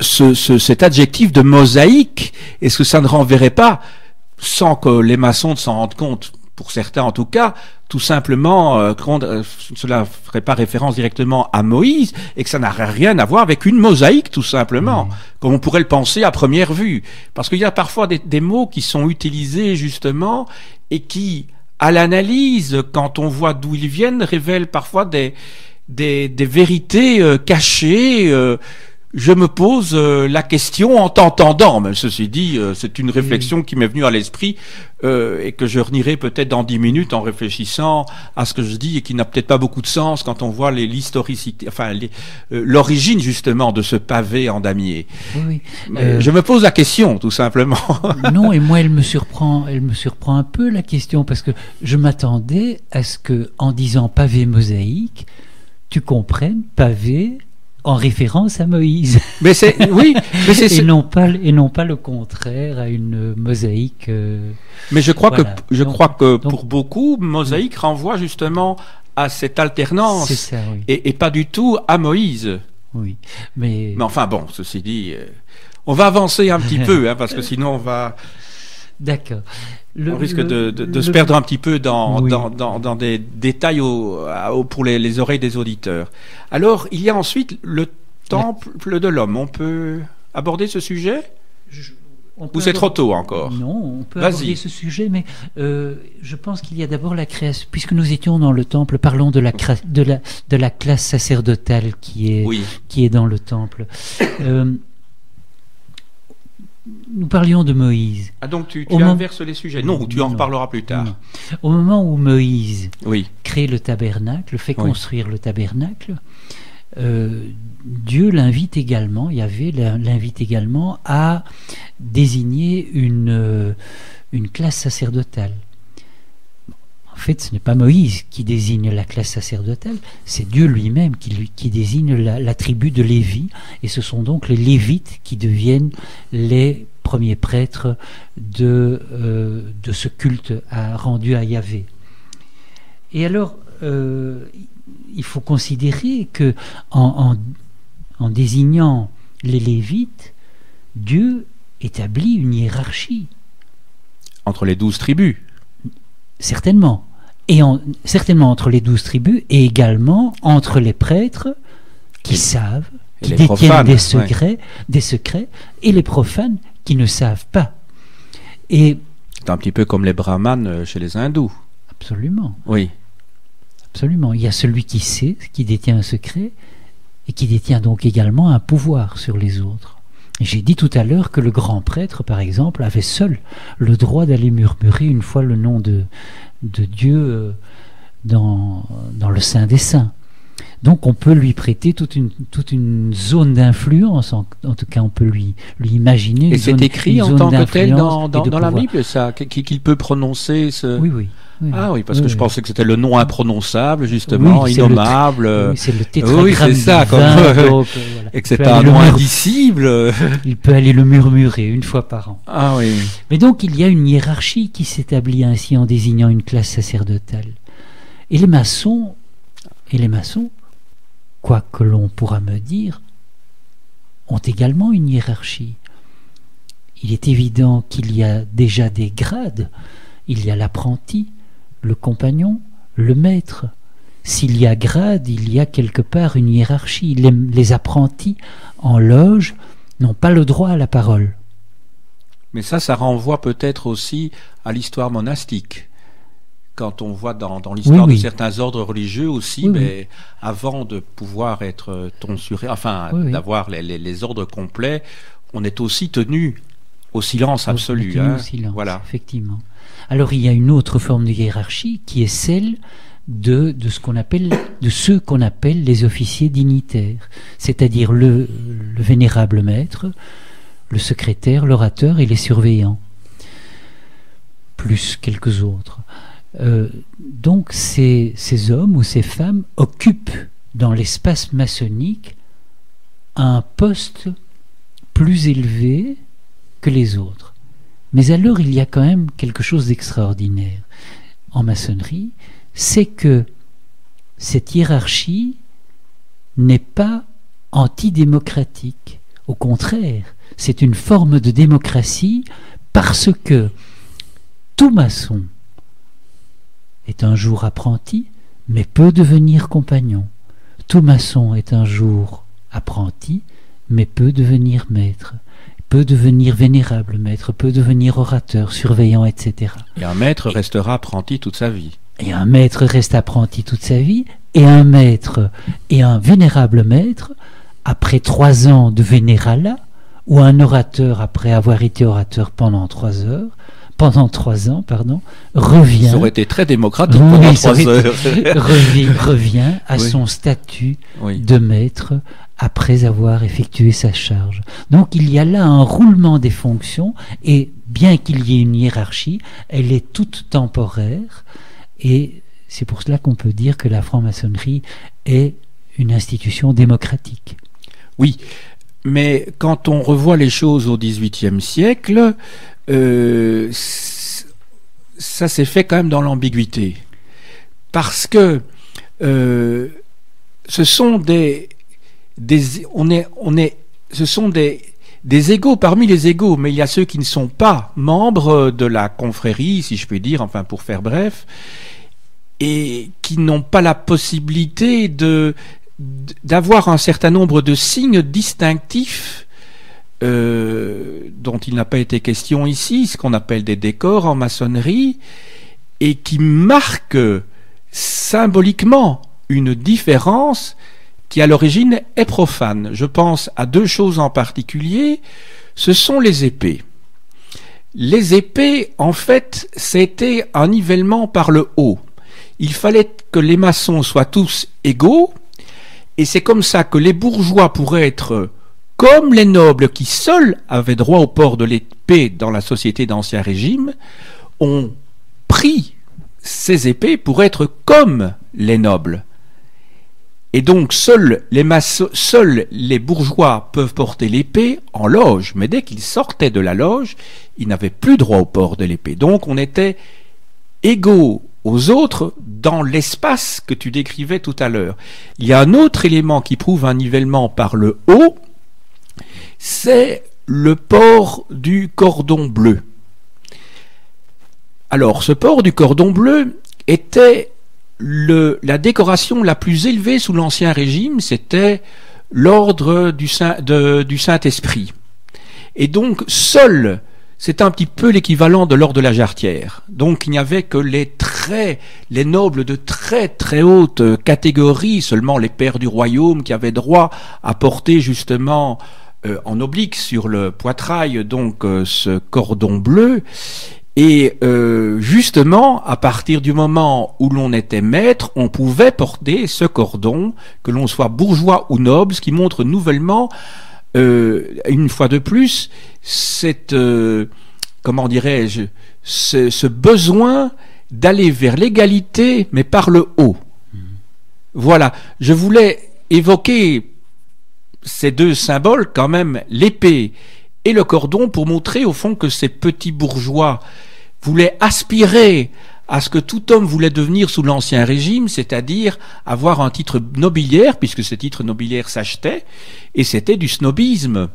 ce, ce, cet adjectif de mosaïque? Est-ce que ça ne renverrait pas, sans que les maçons s'en rendent compte, pour certains en tout cas, tout simplement, euh, euh cela ferait pas référence directement à Moïse et que ça n'a rien à voir avec une mosaïque, tout simplement, comme on pourrait le penser à première vue. Parce qu'il y a parfois des, des, mots qui sont utilisés justement et qui, à l'analyse, quand on voit d'où ils viennent, révèlent parfois des, des, des vérités euh, cachées. Euh, je me pose euh, la question en t'entendant, mais ceci dit, euh, c'est une réflexion qui m'est venue à l'esprit euh, et que je renierai peut-être dans dix minutes en réfléchissant à ce que je dis et qui n'a peut-être pas beaucoup de sens quand on voit l'historicité, enfin l'origine justement de ce pavé en damier. Oui, je me pose la question tout simplement. non, et moi elle me surprend, elle me surprend un peu la question parce que je m'attendais à ce que en disant pavé mosaïque, tu comprennes pavé en référence à Moïse. Mais c'est oui, mais c'est et non pas et non pas le contraire à une mosaïque. Euh, mais je crois que je crois que pour beaucoup, mosaïque renvoie justement à cette alternance ça, oui. et, et, pas du tout à Moïse. Oui, mais mais enfin bon, ceci dit, euh, on va avancer un petit peu hein, parce que sinon on va. D'accord on risque de, de, se perdre un petit peu dans, dans, dans, des détails au, pour les, les, oreilles des auditeurs. Alors, il y a ensuite le temple de l'homme. On peut aborder ce sujet? Ou c'est trop tôt encore? Non, on peut aborder ce sujet, mais euh, je pense qu'il y a d'abord la création. Puisque nous étions dans le temple, parlons de la, de la, de la classe sacerdotale qui est, qui est dans le temple. Euh, nous parlions de Moïse. Ah donc tu, tu inverses les sujets Non, tu en reparleras plus tard. Au moment où Moïse crée le tabernacle, fait construire le tabernacle, euh, Dieu l'invite également, Yahvé l'invite également à désigner une, euh, une classe sacerdotale. En fait, ce n'est pas Moïse qui désigne la classe sacerdotale, c'est Dieu lui-même qui, qui désigne la, tribu de Lévi, et ce sont donc les Lévites qui deviennent les premiers prêtres de, euh, de ce culte rendu à Yahvé. Et alors, euh, il faut considérer que en, en désignant les Lévites, Dieu établit une hiérarchie. Entre les douze tribus Certainement et certainement entre les douze tribus, et également entre les prêtres qui savent, qui détiennent des secrets, des secrets, et les profanes qui ne savent pas. Et c'est un petit peu comme les brahmanes euh, chez les hindous. Absolument. Oui. Absolument. Il y a celui qui sait, qui détient un secret, et qui détient donc également un pouvoir sur les autres. J'ai dit tout à l'heure que le grand prêtre, par exemple, avait seul le droit d'aller murmurer une fois le nom de, de Dieu euh, dans, dans le Saint des Saints. Donc on peut lui prêter toute une, toute une zone d'influence, en, tout cas on peut lui, lui imaginer. Et c'est écrit en tant que tel dans, dans, la Bible, ça, qu'il peut prononcer ce... Oui, oui. Ah oui, parce que je pensais que c'était le nom imprononçable, justement, innommable. oui, c'est le tétragramme oui, c'est ça, comme... Euh, et que c'est un nom indicible. il peut aller le murmurer une fois par an. Ah oui. Mais donc il y a une hiérarchie qui s'établit ainsi en désignant une classe sacerdotale. Et les maçons, et les maçons, quoi que l'on pourra me dire, ont également une hiérarchie. Il est évident qu'il y a déjà des grades. Il y a l'apprenti, le compagnon, le maître. S'il y a grade, il y a quelque part une hiérarchie. Les, apprentis en loge n'ont pas le droit à la parole. Mais ça, ça renvoie peut-être aussi à l'histoire monastique. Quand on voit dans, l'histoire de certains ordres religieux aussi, mais avant de pouvoir être tonsuré, enfin d'avoir les, ordres complets, on est aussi tenu au silence absolu. Hein. voilà. Effectivement. Alors il y a une autre forme de hiérarchie qui est celle de, ce qu'on appelle ceux qu'on appelle les officiers dignitaires, c'est-à-dire le, le vénérable maître, le secrétaire, l'orateur et les surveillants. plus quelques autres. Euh, donc ces hommes ou ces femmes occupent dans l'espace maçonnique un poste plus élevé que les autres. Mais alors il y a quand même quelque chose d'extraordinaire en maçonnerie, c'est que cette hiérarchie n'est pas antidémocratique. Au contraire, c'est une forme de démocratie parce que tout maçon est un jour apprenti, mais peut devenir compagnon. Tout maçon est un jour apprenti, mais peut devenir maître, peut devenir vénérable maître, peut devenir orateur, surveillant, etc. Et un maître restera apprenti toute sa vie. Et un maître reste apprenti toute sa vie, et un maître et un vénérable maître, après trois ans de vénéralat, ou un orateur après avoir été orateur pendant trois heures, pendant trois ans, pardon, revient. Ça aurait été très démocratique pendant trois heures. revient, revient à son statut de maître après avoir effectué sa charge. Donc il y a là un roulement des fonctions et bien qu'il y ait une hiérarchie, elle est toute temporaire et c'est pour cela qu'on peut dire que la franc-maçonnerie est une institution démocratique. Oui, mais quand on revoit les choses au XVIIIe siècle, euh, ça s'est fait quand même dans l'ambiguïté. Parce que euh, ce sont des, on est, on est, ce sont des, des égaux parmi les égaux, mais il y a ceux qui ne sont pas membres de la confrérie, si je puis dire, enfin pour faire bref, et qui n'ont pas la possibilité de d'avoir un certain nombre de signes distinctifs euh, dont il n'a pas été question ici, ce qu'on appelle des décors en maçonnerie, et qui marquent symboliquement une différence qui à l'origine est profane. Je pense à deux choses en particulier, ce sont les épées. Les épées, en fait, c'était un nivellement par le haut. Il fallait que les maçons soient tous égaux, et c'est comme ça que les bourgeois pourraient être comme les nobles qui seuls avaient droit au port de l'épée dans la société d'Ancien Régime, ont pris ces épées pour être comme les nobles. Et donc seuls les, seuls les bourgeois peuvent porter l'épée en loge, mais dès qu'ils sortaient de la loge, ils n'avaient plus droit au port de l'épée. Donc on était égaux aux autres dans l'espace que tu décrivais tout à l'heure. Il y a un autre élément qui prouve un nivellement par le haut, c'est le port du cordon bleu. Alors, ce port du cordon bleu était la décoration la plus élevée sous l'Ancien Régime, c'était l'ordre du Saint-Esprit. Et donc, seul c'est un petit peu l'équivalent de l'ordre de la jarretière. Donc il n'y avait que les très, les nobles de très très haute catégorie, seulement les pères du royaume qui avaient droit à porter justement euh, en oblique sur le poitrail donc euh, ce cordon bleu. Et euh, justement, à partir du moment où l'on était maître, on pouvait porter ce cordon, que l'on soit bourgeois ou noble, ce qui montre nouvellement euh, une fois de plus, cette, euh, comment dirais-je, ce, besoin d'aller vers l'égalité, mais par le haut. Voilà, je voulais évoquer ces deux symboles, quand même, l'épée et le cordon, pour montrer au fond que ces petits bourgeois voulaient aspirer à ce que tout homme voulait devenir sous l'Ancien Régime, c'est-à-dire avoir un titre nobiliaire, puisque ce titre nobiliaire s'achetait, et c'était du snobisme.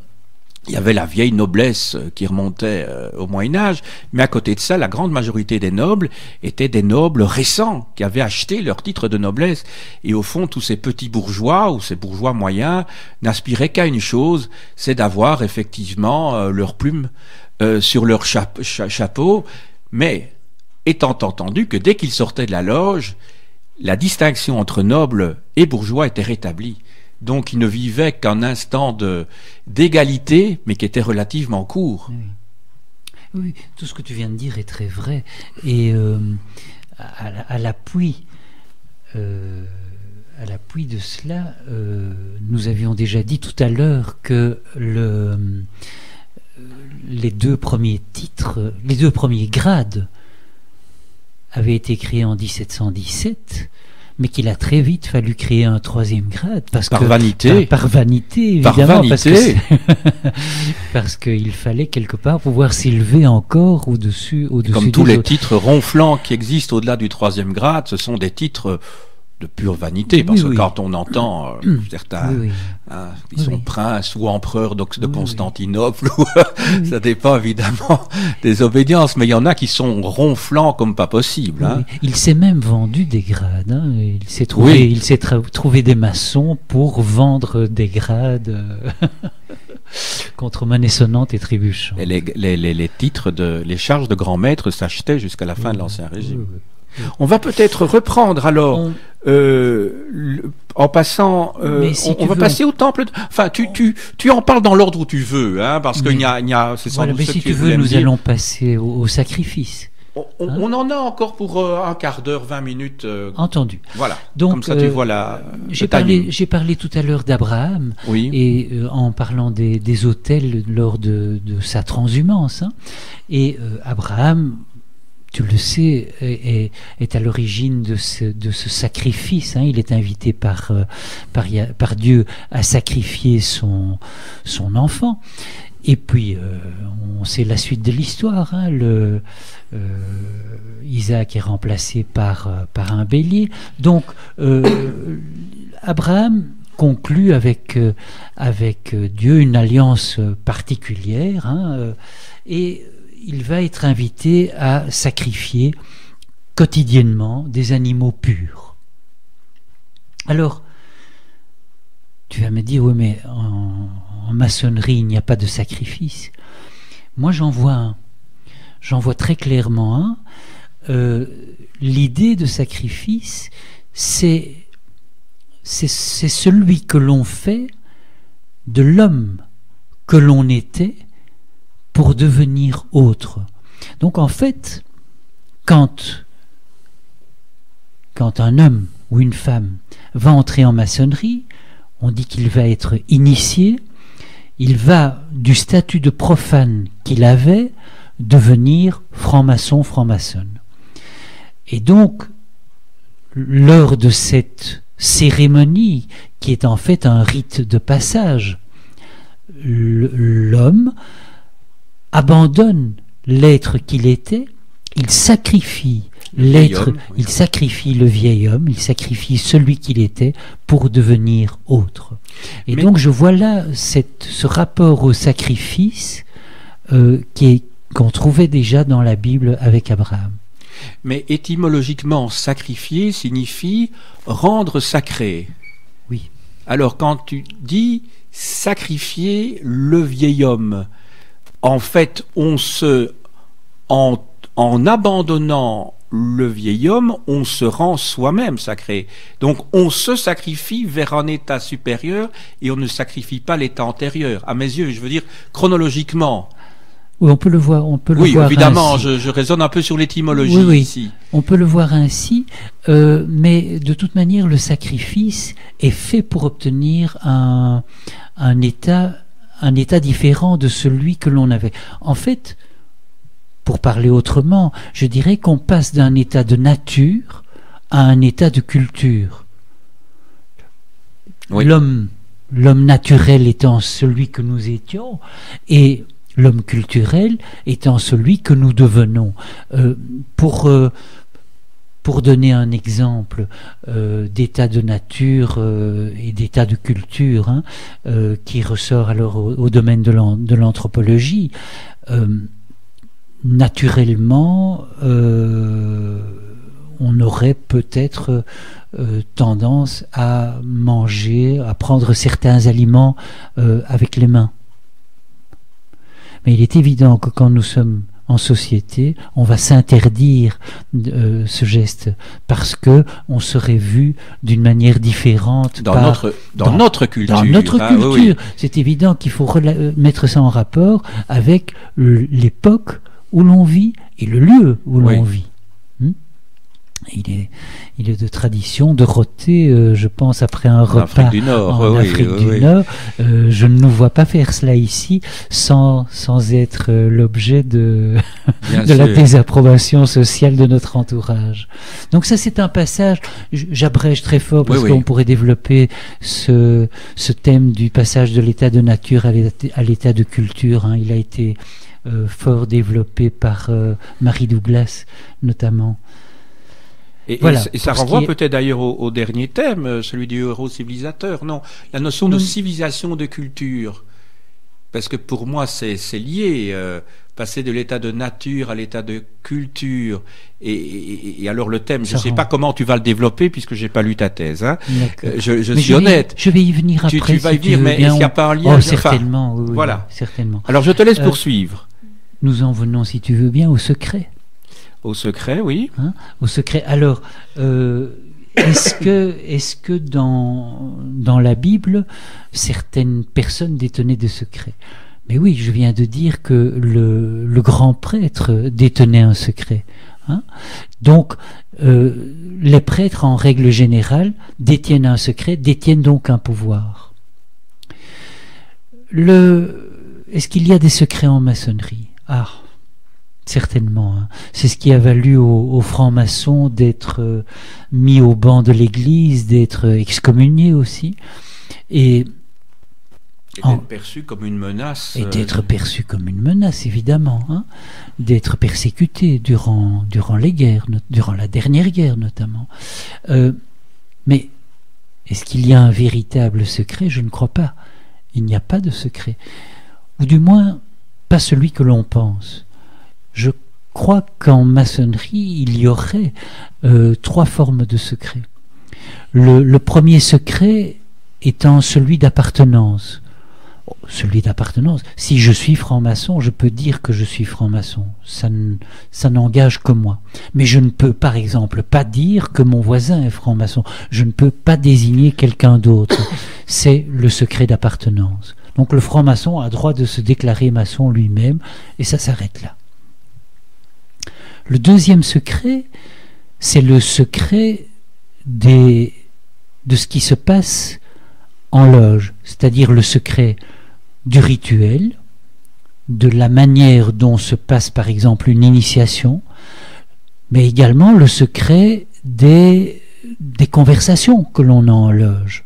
Il y avait la vieille noblesse qui remontait euh, au Moyen Âge, mais à côté de ça, la grande majorité des nobles étaient des nobles récents qui avaient acheté leur titre de noblesse. Et au fond, tous ces petits bourgeois ou ces bourgeois moyens n'aspiraient qu'à une chose, c'est d'avoir effectivement euh, leur plume euh, sur leur chapeau. Mais étant entendu que dès qu'il sortait de la loge, la distinction entre nobles et bourgeois était rétablie. Donc il ne vivait qu'un instant d'égalité, mais qui était relativement court. Oui. tout ce que tu viens de dire est très vrai. Et euh, à, l'appui euh, à l'appui de cela, euh, nous avions déjà dit tout à l'heure que le, les deux premiers titres, les deux premiers grades avait été créé en 1717 mais qu'il a très vite fallu créer un troisième grade parce par que vanité. par, par vanité Par évidemment parce que vanité. parce qu'il fallait quelque part pouvoir s'élever encore au-dessus au-dessus Comme des tous les autres. titres ronflants qui existent au-delà du troisième grade, ce sont des titres de pure vanité, parce Oui, que oui. quand on entend euh, certains Oui, hein, qui Oui, sont princes ou empereurs de oui. Constantinople, ça dépend évidemment des obédiences, mais il y en a qui sont ronflants comme pas possible. hein. Il s'est même vendu des grades. hein. Il s'est trouvé, il s'est trouvé des maçons pour vendre des grades euh, contre monnaie sonnante et trébuchant. Et les, les, les, les titres de les charges de grand maître s'achetaient jusqu'à la fin de l'Ancien Régime. Oui. On va peut-être reprendre alors On- euh, le- en passant, euh, si on, va passer au temple. de- Enfin, tu, tu, tu en parles dans l'ordre où tu veux, hein, parce qu'il y a, il y a, c'est Voilà, mais ce si que tu veux, nous dire. allons passer au, au sacrifice. On, Hein on en a encore pour euh, un quart d'heure, 20 minutes. Entendu. voilà. Donc, Comme ça, tu vois la. J'ai parlé, j'ai parlé tout à l'heure d'Abraham Oui. et en parlant des, des autels lors de, de sa transhumance. hein. Et Abraham, tu le sais, est, à l'origine de ce, sacrifice. hein. Il est invité par, euh, par, Dieu à sacrifier son, son enfant. Et puis, euh, on sait la suite de l'histoire. hein. Euh, Isaac est remplacé par, par un bélier. Donc, Abraham conclut avec, avec Dieu une alliance particulière hein, et il va être invité à sacrifier quotidiennement des animaux purs. Alors, tu vas me dire, oui, mais en, maçonnerie, il n'y a pas de sacrifice. Moi, j'en vois un. J'en vois très clairement un. Euh, L'idée de sacrifice, c'est c'est celui que l'on fait de l'homme que l'on était pour devenir autre. Donc en fait, quand, quand un homme ou une femme va entrer en maçonnerie, on dit qu'il va être initié, il va du statut de profane qu'il avait devenir franc-maçon, franc-maçonne. Et donc, lors de cette cérémonie, qui est en fait un rite de passage, l'homme abandonne l'être qu'il était, il sacrifie Le vieil l'être, oui. il sacrifie le vieil homme, il sacrifie celui qu'il était pour devenir autre. Et Mais- donc je vois là cette, ce rapport au sacrifice euh, qu'on trouvait déjà dans la Bible avec Abraham. Mais étymologiquement, sacrifier signifie rendre sacré. Oui. Alors, quand tu dis sacrifier le vieil homme, en fait, on se, en, en abandonnant le vieil homme, on se rend soi-même sacré. Donc, on se sacrifie vers un état supérieur et on ne sacrifie pas l'état antérieur. À mes yeux, je veux dire, chronologiquement. Oui, on peut le voir, on peut Oui, le voir évidemment, ainsi. je, je raisonne un peu sur l'étymologie Oui, oui. ici. On peut le voir ainsi, euh, mais de toute manière, le sacrifice est fait pour obtenir un, un état, un état différent de celui que l'on avait. En fait, pour parler autrement, je dirais qu'on passe d'un état de nature à un état de culture. Oui. L'homme, l'homme naturel étant celui que nous étions, et l'homme culturel étant celui que nous devenons. Euh, pour, euh, pour donner un exemple euh, d'état de nature euh, et d'état de culture hein, euh, qui ressort alors au, domaine de l'an- de l'anthropologie, naturellement, on aurait peut-être tendance à manger, à prendre certains aliments avec les mains. Mais il est évident que quand nous sommes en société, on va s'interdire euh, ce geste parce que on serait vu d'une manière différente Dans, par- notre, dans, dans- notre culture. dans notre oui, culture. oui. C'est évident qu'il faut euh, mettre ça en rapport avec l'époque où l'on vit et le lieu où Oui. l'on vit. Il est, il est de tradition de roter, euh, je pense, après un repas Afrique du Nord, en oui, Afrique oui, du oui. Nord. Euh, je ne nous vois pas faire cela ici sans, sans être euh, l'objet de, de la désapprobation sociale de notre entourage. Donc ça, c'est un passage, j'abrège très fort parce qu'on pourrait développer ce, ce thème du passage de l'état de nature à l'état à l'état de culture. hein. Il a été euh, fort développé par euh, Marie Douglas, notamment. Et, Voilà, ça renvoie est- peut-être d'ailleurs au, au dernier thème, euh, celui du héros civilisateur. Non, la notion de Non. civilisation de culture. Parce que pour moi, c'est lié. euh, passer de l'état de nature à l'état de culture. Et, et- et alors le thème, je ne sais pas comment tu vas le développer puisque j'ai pas lu ta thèse. Hein. Euh, Je, suis honnête. je vais y venir Tu- après. tu vas si y venir, mais est-ce qu'il n'y a pas un lien? Oh, certainement. oui, voilà. certainement. Alors je te laisse Euh, poursuivre. Nous en venons, si tu veux bien, au secret. Au secret, oui. hein, au secret. Alors, euh, est-ce que, est-ce que dans, dans la Bible, certaines personnes détenaient des secrets? Mais oui, je viens de dire que le, le grand prêtre détenait un secret. hein? Donc, euh, les prêtres, en règle générale, détiennent un secret, détiennent donc un pouvoir. Le, est-ce qu'il y a des secrets en maçonnerie? Ah, certainement. hein. C'est ce qui a valu aux, aux francs-maçons d'être euh, mis au banc de l'Église, d'être excommuniés aussi, et, Et En- d'être perçu comme une menace. et euh, d'être perçus comme une menace, évidemment, hein, d'être persécutés durant, durant les guerres, durant la dernière guerre notamment. Euh, mais est-ce qu'il y a un véritable secret? Je ne crois pas. Il n'y a pas de secret. Ou du moins, pas celui que l'on pense. Je crois qu'en maçonnerie, il y aurait euh, trois formes de secret. Le, le premier secret étant celui d'appartenance. Oh, Celui d'appartenance. Si je suis franc-maçon, je peux dire que je suis franc-maçon. Ça n'engage que moi. Mais je ne peux, par exemple, pas dire que mon voisin est franc-maçon. Je ne peux pas désigner quelqu'un d'autre. C'est le secret d'appartenance. Donc le franc-maçon a droit de se déclarer maçon lui-même, et ça s'arrête là. Le deuxième secret, c'est le secret des, de ce qui se passe en loge, c'est-à-dire le secret du rituel, de la manière dont se passe par exemple une initiation, mais également le secret des, des conversations que l'on a en loge,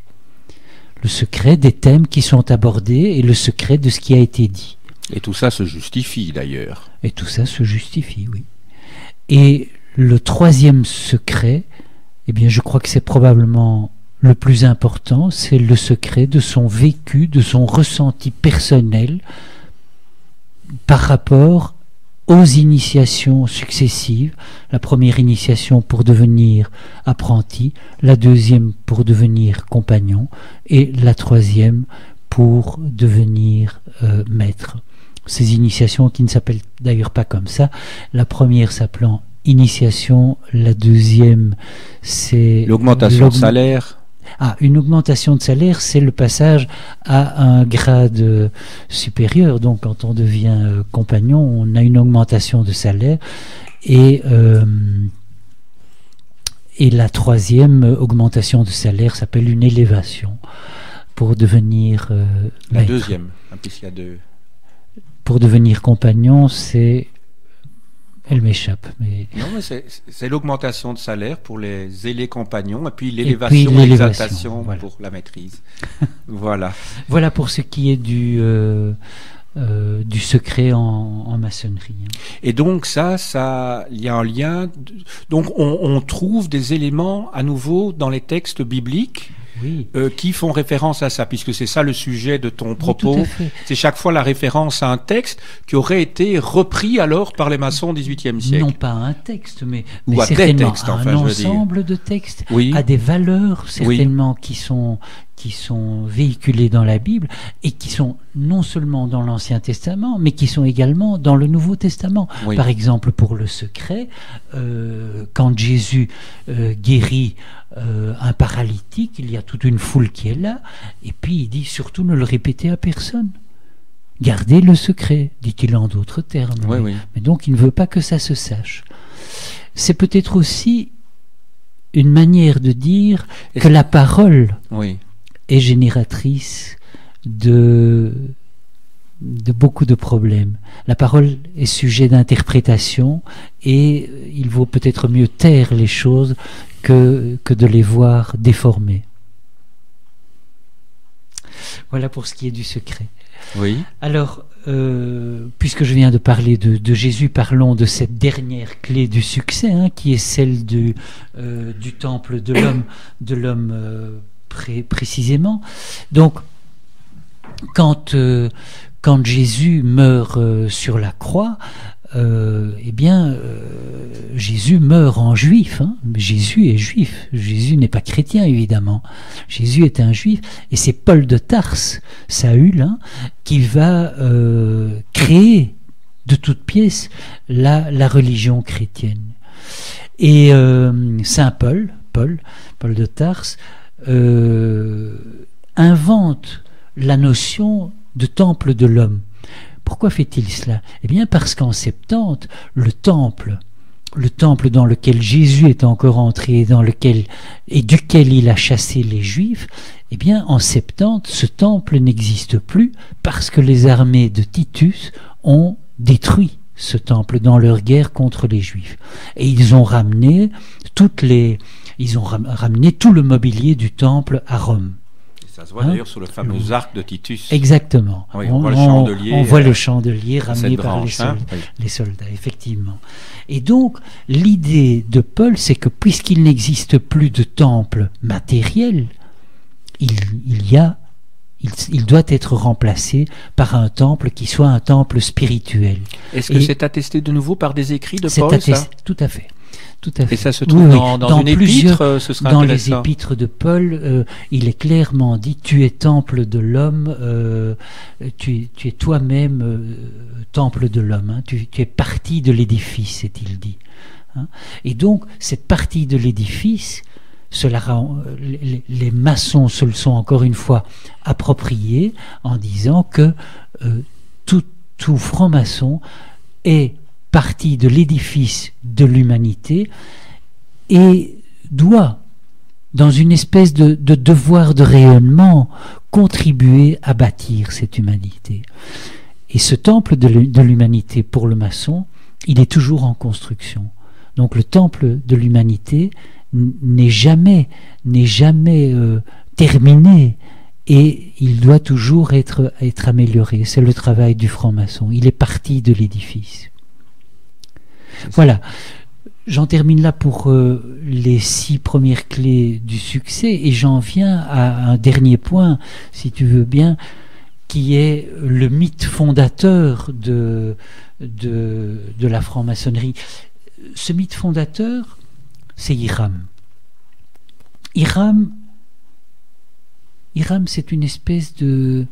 le secret des thèmes qui sont abordés et le secret de ce qui a été dit. Et tout ça se justifie d'ailleurs. Et tout ça se justifie, oui. Et le troisième secret, eh bien, je crois que c'est probablement le plus important, c'est le secret de son vécu, de son ressenti personnel par rapport aux initiations successives. La première initiation pour devenir apprenti, la deuxième pour devenir compagnon et la troisième pour devenir euh, maître. Ces initiations qui ne s'appellent d'ailleurs pas comme ça. La première s'appelant initiation, la deuxième c'est L'augmentation de salaire. ah, une augmentation de salaire, c'est le passage à un grade euh, supérieur. Donc, quand on devient euh, compagnon, on a une augmentation de salaire. Et, euh, et la troisième augmentation de salaire s'appelle une élévation pour devenir euh, La maître. deuxième. hein, puisqu'il y a deux. Pour devenir compagnon, c'est elle m'échappe, mais Non, mais c'est l'augmentation de salaire pour les zélés compagnons et puis l'élévation, l'exaltation voilà. pour la maîtrise. voilà. voilà pour ce qui est du euh, euh, du secret en, en maçonnerie. hein. Et donc ça, ça, il y a un lien. de- Donc on, on trouve des éléments à nouveau dans les textes bibliques Oui. euh, qui font référence à ça, puisque c'est ça le sujet de ton propos. Oui, c'est chaque fois la référence à un texte qui aurait été repris alors par les maçons au XVIIIe siècle. Non pas un texte, mais, Ou des textes, un enfin, ensemble de textes Oui. à des valeurs certainement qui sont qui sont véhiculées dans la Bible et qui sont non seulement dans l'Ancien Testament, mais qui sont également dans le Nouveau Testament. Oui. Par exemple, pour le secret, euh, quand Jésus euh, guérit euh, un paralytique, il y a toute une foule qui est là, et puis il dit surtout ne le répétez à personne. Gardez le secret, dit-il en d'autres termes. Oui, Mais- oui. mais donc il ne veut pas que ça se sache. C'est peut-être aussi une manière de dire que la parole Oui. Est génératrice de, de beaucoup de problèmes. La parole est sujet d'interprétation et il vaut peut-être mieux taire les choses que, que de les voir déformées. Voilà pour ce qui est du secret. Oui. Alors, euh, puisque je viens de parler de, de Jésus, parlons de cette dernière clé du succès, hein, qui est celle du, euh, du temple de l'homme, de l'homme euh, pré- précisément. Donc, quand, euh, Jésus meurt euh, sur la croix, euh, eh bien, Jésus meurt en juif. hein. Jésus est juif. Jésus n'est pas chrétien, évidemment. Jésus est un juif. Et c'est Paul de Tarse, Saül, hein, qui va créer de toutes pièces la, la religion chrétienne. Et Saint Paul, Paul, Paul de Tarse, invente la notion de temple de l'homme. Pourquoi fait-il cela? Eh bien parce qu'en 70, le temple, le temple dans lequel Jésus est encore entré, et duquel il a chassé les Juifs, eh bien en 70, ce temple n'existe plus parce que les armées de Titus ont détruit ce temple dans leur guerre contre les Juifs. Et ils ont ramené toutes les, ils ont ram- ramené tout le mobilier du temple à Rome. Ça se voit Hein d'ailleurs sur le fameux arc de Titus. Exactement. Oui, on voit le chandelier, on voit euh, le chandelier Cette ramené par les hein. Oui. les soldats, effectivement. Et donc, l'idée de Paul, c'est que puisqu'il n'existe plus de temple matériel, il, il y a, il, il doit être remplacé par un temple qui soit un temple spirituel. Est-ce que c'est attesté de nouveau par des écrits de Paul ça? attesté- tout à fait. Tout à fait. Et ça se trouve Oui, oui. dans, dans une plusieurs- épître, euh, ce sera Dans les épîtres de Paul, euh, il est clairement dit Tu es temple de l'homme, euh, tu, es- tu es toi-même euh, temple de l'homme, hein. tu, tu es partie de l'édifice, est-il dit. hein. Et donc, cette partie de l'édifice, cela rend- les, les maçons se le sont encore une fois appropriés en disant que tout, tout franc-maçon est partie de l'édifice de l'humanité et doit, dans une espèce de, de devoir de rayonnement, contribuer à bâtir cette humanité. Et ce temple de l'hu- de l'humanité pour le maçon, il est toujours en construction. Donc le temple de l'humanité n'est jamais, jamais euh, terminé et il doit toujours être amélioré. C'est le travail du franc-maçon. Il est parti de l'édifice. Voilà. J'en termine là pour euh, les six premières clés du succès et j'en viens à un dernier point, si tu veux bien, qui est le mythe fondateur de, de, de la franc-maçonnerie. Ce mythe fondateur, c'est Hiram. Hiram, Hiram c'est une espèce de,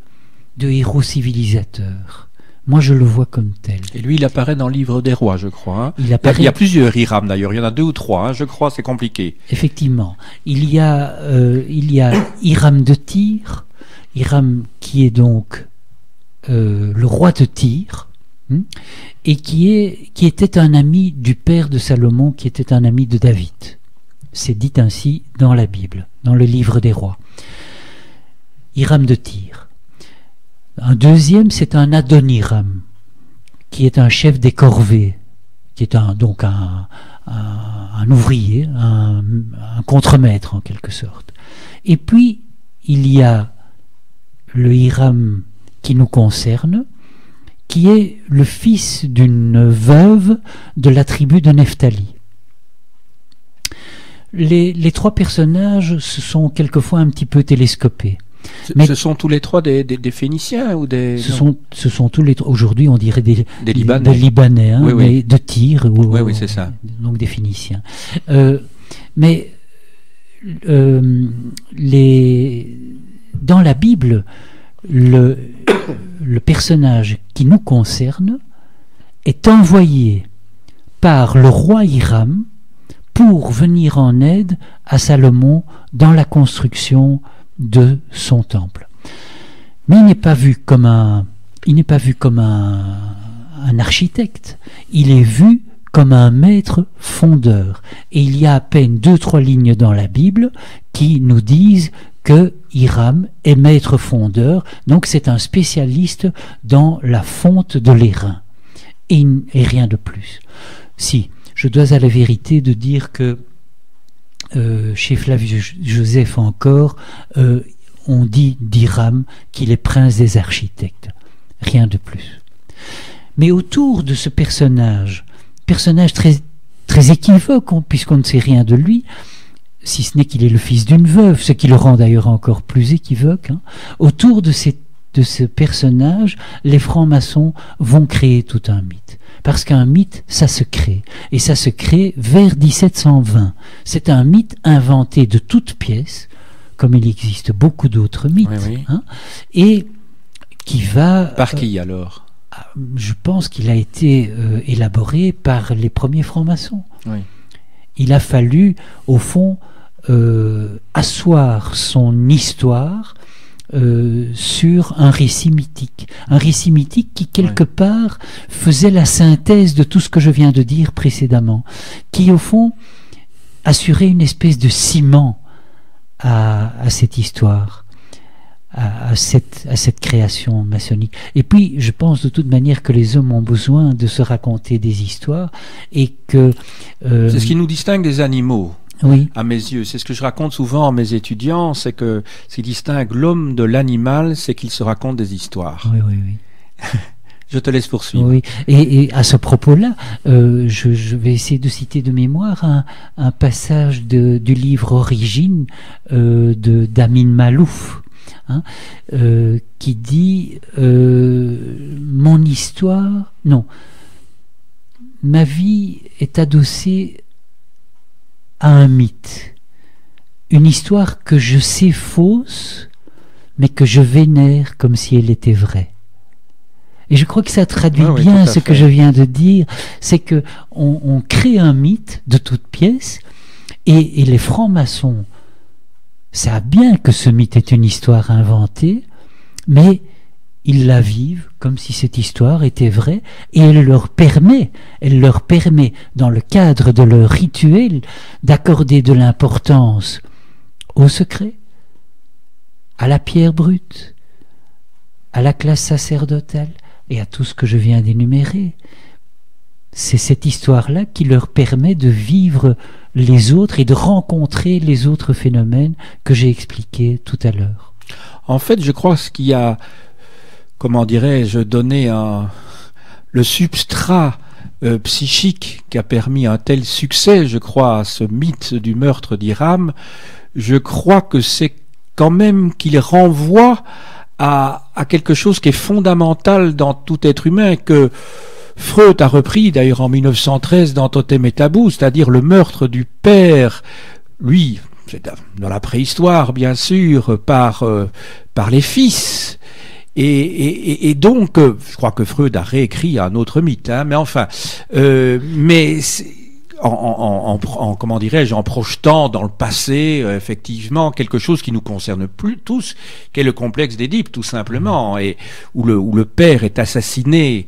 de héros civilisateur. Moi, je le vois comme tel. Et lui, il apparaît dans le livre des rois, je crois. hein. Il Il y a- apparaît il y a plusieurs Hiram d'ailleurs, il y en a deux ou trois, hein, je crois, c'est compliqué. Effectivement, il y a, euh, il y a Hiram de Tyr, Hiram qui est donc euh, le roi de Tyr, hein, et qui, est, qui était un ami du père de Salomon, qui était un ami de David. C'est dit ainsi dans la Bible, dans le livre des rois. Hiram de Tyr. Un deuxième, c'est un Adoniram, qui est un chef des corvées, qui est donc un ouvrier, un, un contremaître en quelque sorte. Et puis, il y a le Hiram qui nous concerne, qui est le fils d'une veuve de la tribu de Nephtali. Les, les trois personnages se sont quelquefois un petit peu télescopés. Ce, Mais- ce sont tous les trois des, des- des Phéniciens ou des, Ce non, sont, ce sont tous les trois, aujourd'hui on dirait des, des Libanais des Libanais, hein, Oui, oui. mais de Tyr, ou, Oui, oui, c'est ça. donc des Phéniciens. Euh, mais euh, les, dans la Bible, le, le personnage qui nous concerne est envoyé par le roi Hiram pour venir en aide à Salomon dans la construction de son temple. Mais il n'est pas vu comme un, il n'est pas vu comme un, architecte. Il est vu comme un maître fondeur. Et il y a à peine deux, trois lignes dans la Bible qui nous disent que Hiram est maître fondeur, donc c'est un spécialiste dans la fonte de l'airain. Et, et, rien de plus. Si, je dois à la vérité de dire que chez Flavius Joseph encore, euh, on dit d'Hiram qu'il est prince des architectes. Rien de plus. Mais autour de ce personnage, personnage très, très équivoque, puisqu'on ne sait rien de lui, si ce n'est qu'il est le fils d'une veuve, ce qui le rend d'ailleurs encore plus équivoque, hein, autour de, de ce personnage, les francs-maçons vont créer tout un mythe. Parce qu'un mythe, ça se crée. Et ça se crée vers 1720. C'est un mythe inventé de toutes pièces, comme il existe beaucoup d'autres mythes. Hein, et qui va... Par qui alors? ah, Je pense qu'il a été euh, élaboré par les premiers francs-maçons. Il a fallu, au fond, euh, asseoir son histoire euh, sur un récit mythique. Un récit mythique qui, quelque part, faisait la synthèse de tout ce que je viens de dire précédemment, qui, au fond, assurait une espèce de ciment à, cette histoire. À, cette, à cette création maçonnique. Et puis, je pense de toute manière que les hommes ont besoin de se raconter des histoires et que... Euh, C'est ce qui nous distingue des animaux oui. à mes yeux. C'est ce que je raconte souvent à mes étudiants, c'est que ce qui distingue l'homme de l'animal, c'est qu'il se raconte des histoires. Oui, oui, oui. je te laisse poursuivre. Oui, et, à ce propos-là, euh, je, vais essayer de citer de mémoire un, passage du livre Origine euh, de d'Amin Malouf. Hein, euh, qui dit mon histoire, non, ma vie est adossée à un mythe, une histoire que je sais fausse, mais que je vénère comme si elle était vraie. Et je crois que ça traduit bien ce que je viens de dire, c'est que on, crée un mythe de toute pièce, et, et les francs-maçons savent bien que ce mythe est une histoire inventée, mais ils la vivent comme si cette histoire était vraie et elle leur permet, elle leur permet, dans le cadre de leur rituel, d'accorder de l'importance au secret, à la pierre brute, à la classe sacerdotale et à tout ce que je viens d'énumérer. C'est cette histoire-là qui leur permet de vivre les autres et de rencontrer les autres phénomènes que j'ai expliqués tout à l'heure. En fait, je crois ce qu'il y a comment dirais-je, donner un, le substrat euh, psychique qui a permis un tel succès, je crois, à ce mythe du meurtre d'Iram, je crois que c'est quand même qu'il renvoie à, quelque chose qui est fondamental dans tout être humain, que Freud a repris d'ailleurs en 1913 dans Totem et Tabou, c'est-à-dire le meurtre du père, lui, dans la préhistoire bien sûr, par, euh, par les fils, et, donc, euh, je crois que Freud a réécrit un autre mythe, hein, mais enfin, euh, mais en, comment dirais-je, en projetant dans le passé, euh, effectivement, quelque chose qui nous concerne plus tous, qui est le complexe d'Édipe, tout simplement, et où le, où le père est assassiné,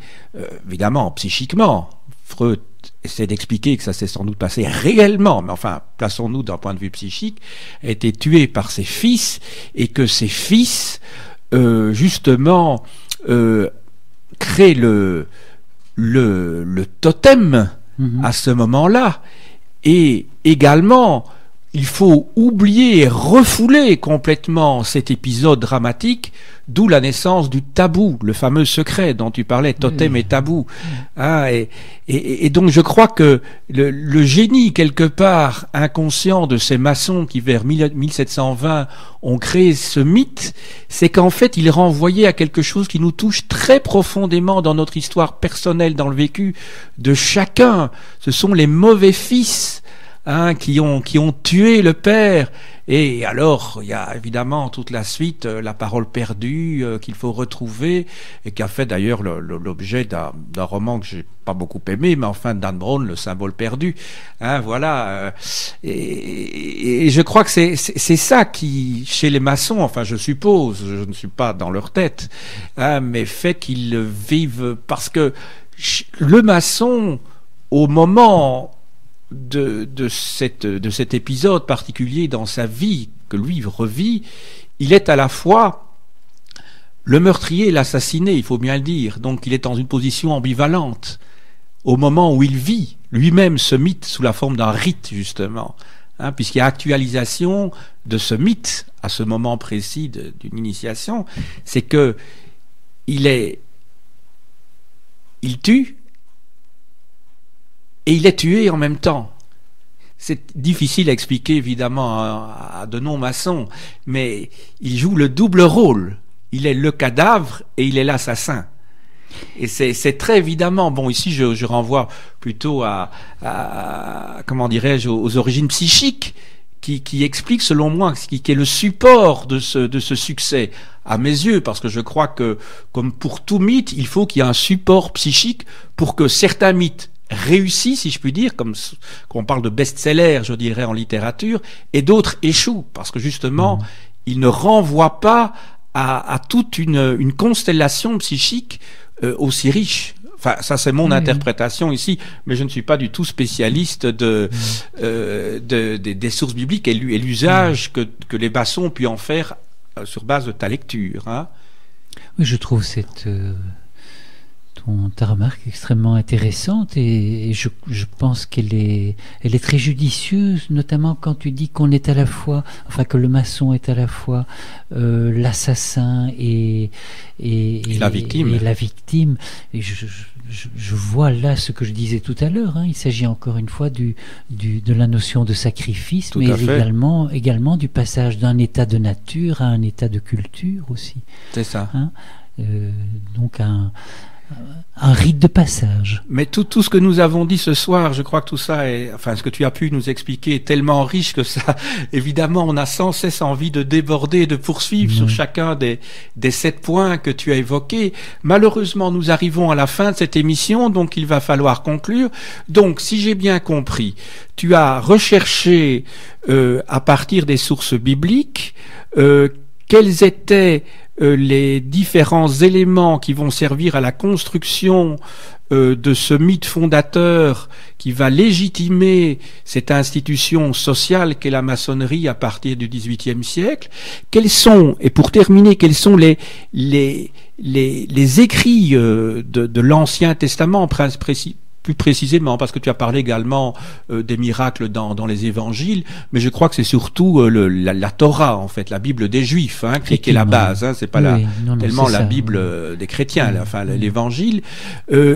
évidemment, psychiquement. Freud essaie d'expliquer que ça s'est sans doute passé réellement, mais enfin, plaçons-nous d'un point de vue psychique, a été tué par ses fils, et que ses fils euh, justement euh, créer le, le, le totem mhm. à ce moment-là. Et également, il faut oublier et refouler complètement cet épisode dramatique, d'où la naissance du tabou, le fameux secret dont tu parlais, totem et tabou. Ah, et, donc je crois que le, génie, quelque part, inconscient de ces maçons qui, vers 1720, ont créé ce mythe, c'est qu'en fait, ils renvoyaient à quelque chose qui nous touche très profondément dans notre histoire personnelle, dans le vécu de chacun. Ce sont les mauvais fils Hein, qui, ont, qui ont tué le père. Et alors, il y a évidemment toute la suite, euh, la parole perdue euh, qu'il faut retrouver, et qui a fait d'ailleurs l'objet d'un roman que j'ai pas beaucoup aimé, mais enfin Dan Brown, le symbole perdu. Hein, voilà. Euh, et, et, je crois que c'est ça qui, chez les maçons, enfin je suppose, je ne suis pas dans leur tête, hein, mais fait qu'ils vivent parce que le maçon au moment de, de, cette, de cet épisode particulier dans sa vie que lui revit, il est à la fois le meurtrier l'assassiné, il faut bien le dire. Donc il est dans une position ambivalente au moment où il vit lui-même ce mythe sous la forme d'un rite, justement. Hein, puisqu'il y a actualisation de ce mythe à ce moment précis d'une initiation, c'est que il est, il tue et il est tué en même temps. C'est difficile à expliquer évidemment à, de non-maçons, mais il joue le double rôle. Il est le cadavre et il est l'assassin. Et c'est très évidemment, bon ici je, renvoie plutôt à, comment dirais-je, aux, origines psychiques qui, qui explique selon moi, qui, qui est le support de ce succès à mes yeux, parce que je crois que comme pour tout mythe, il faut qu'il y ait un support psychique pour que certains mythes réussissent, si je puis dire, comme qu'on parle de best-seller, je dirais, en littérature, et d'autres échouent, parce que justement, mmh. ils ne renvoient pas à, à toute une, une constellation psychique euh, aussi riche. Enfin, ça c'est mon interprétation ici, mais je ne suis pas du tout spécialiste de, euh, de, des sources bibliques et l'usage que, que les bassons ont pu en faire euh, sur base de ta lecture. Hein. Oui, je trouve cette ta remarque extrêmement intéressante et, je, pense qu'elle est, elle est très judicieuse, notamment quand tu dis qu'on est à la fois, enfin que le maçon est à la fois euh, l'assassin et, et, la victime. Et la victime. Et je, je, vois là ce que je disais tout à l'heure. Hein. Il s'agit encore une fois du, du, de la notion de sacrifice, mais également, également du passage d'un état de nature à un état de culture aussi. C'est ça. Hein. Euh, donc un, un rite de passage. Mais tout, tout ce que nous avons dit ce soir, je crois que tout ça est, enfin, ce que tu as pu nous expliquer est tellement riche que ça, évidemment, on a sans cesse envie de déborder, de poursuivre sur chacun des, des sept points que tu as évoqués. Malheureusement, nous arrivons à la fin de cette émission, donc il va falloir conclure. Donc, si j'ai bien compris, tu as recherché, euh, à partir des sources bibliques, euh, quels étaient les différents éléments qui vont servir à la construction euh, de ce mythe fondateur qui va légitimer cette institution sociale qu'est la maçonnerie à partir du XVIIIe siècle. Quels sont, et pour terminer, quels sont les, les, les, écrits euh, de, de l'Ancien Testament, précis, plus précisément, parce que tu as parlé également euh, des miracles dans, dans, les évangiles, mais je crois que c'est surtout euh, le, la, la, Torah, en fait, la Bible des Juifs, hein, qui, qui, est la base. Hein, c'est pas la, tellement la Bible euh, des chrétiens, enfin l'évangile.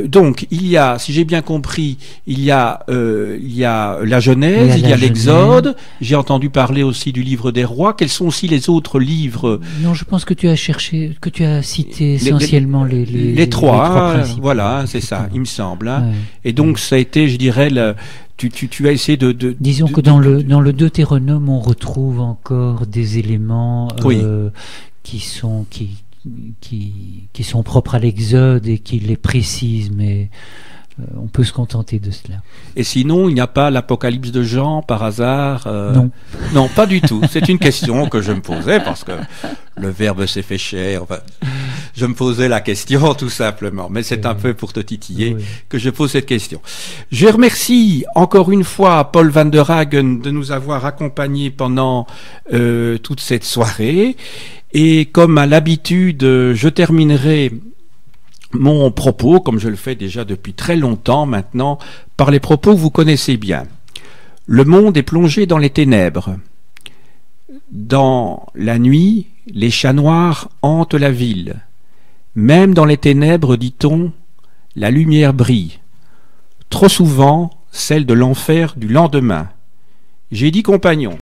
donc, il y a, si j'ai bien compris, il y a, il y a la Genèse, il y a l'Exode. J'ai entendu parler aussi du livre des rois. Quels sont aussi les autres livres? Non, je pense que tu as cherché, que tu as cité essentiellement les, les, les, trois. Hein, voilà, c'est ça, il me semble. Hein. Et donc ça a été, je dirais, tu, tu, tu, as essayé de... de Disons que dans, le, dans le Deutéronome, on retrouve encore des éléments euh, qui, sont, qui, qui, qui sont propres à l'Exode et qui les précisent, mais euh, on peut se contenter de cela. Et sinon, il n'y a pas l'Apocalypse de Jean par hasard euh, Non. Non, pas du tout. C'est une question que je me posais parce que le Verbe s'est fait cher. Enfin, je me posais la question tout simplement. Mais c'est un peu pour te titiller que je pose cette question. Je remercie encore une fois Paul van der Hagen de nous avoir accompagnés pendant euh, toute cette soirée. Et comme à l'habitude, je terminerai mon propos, comme je le fais déjà depuis très longtemps maintenant, par les propos que vous connaissez bien. Le monde est plongé dans les ténèbres. Dans la nuit, les chats noirs hantent la ville. Même dans les ténèbres, dit-on, la lumière brille. Trop souvent, celle de l'enfer du lendemain. J'ai dit compagnon.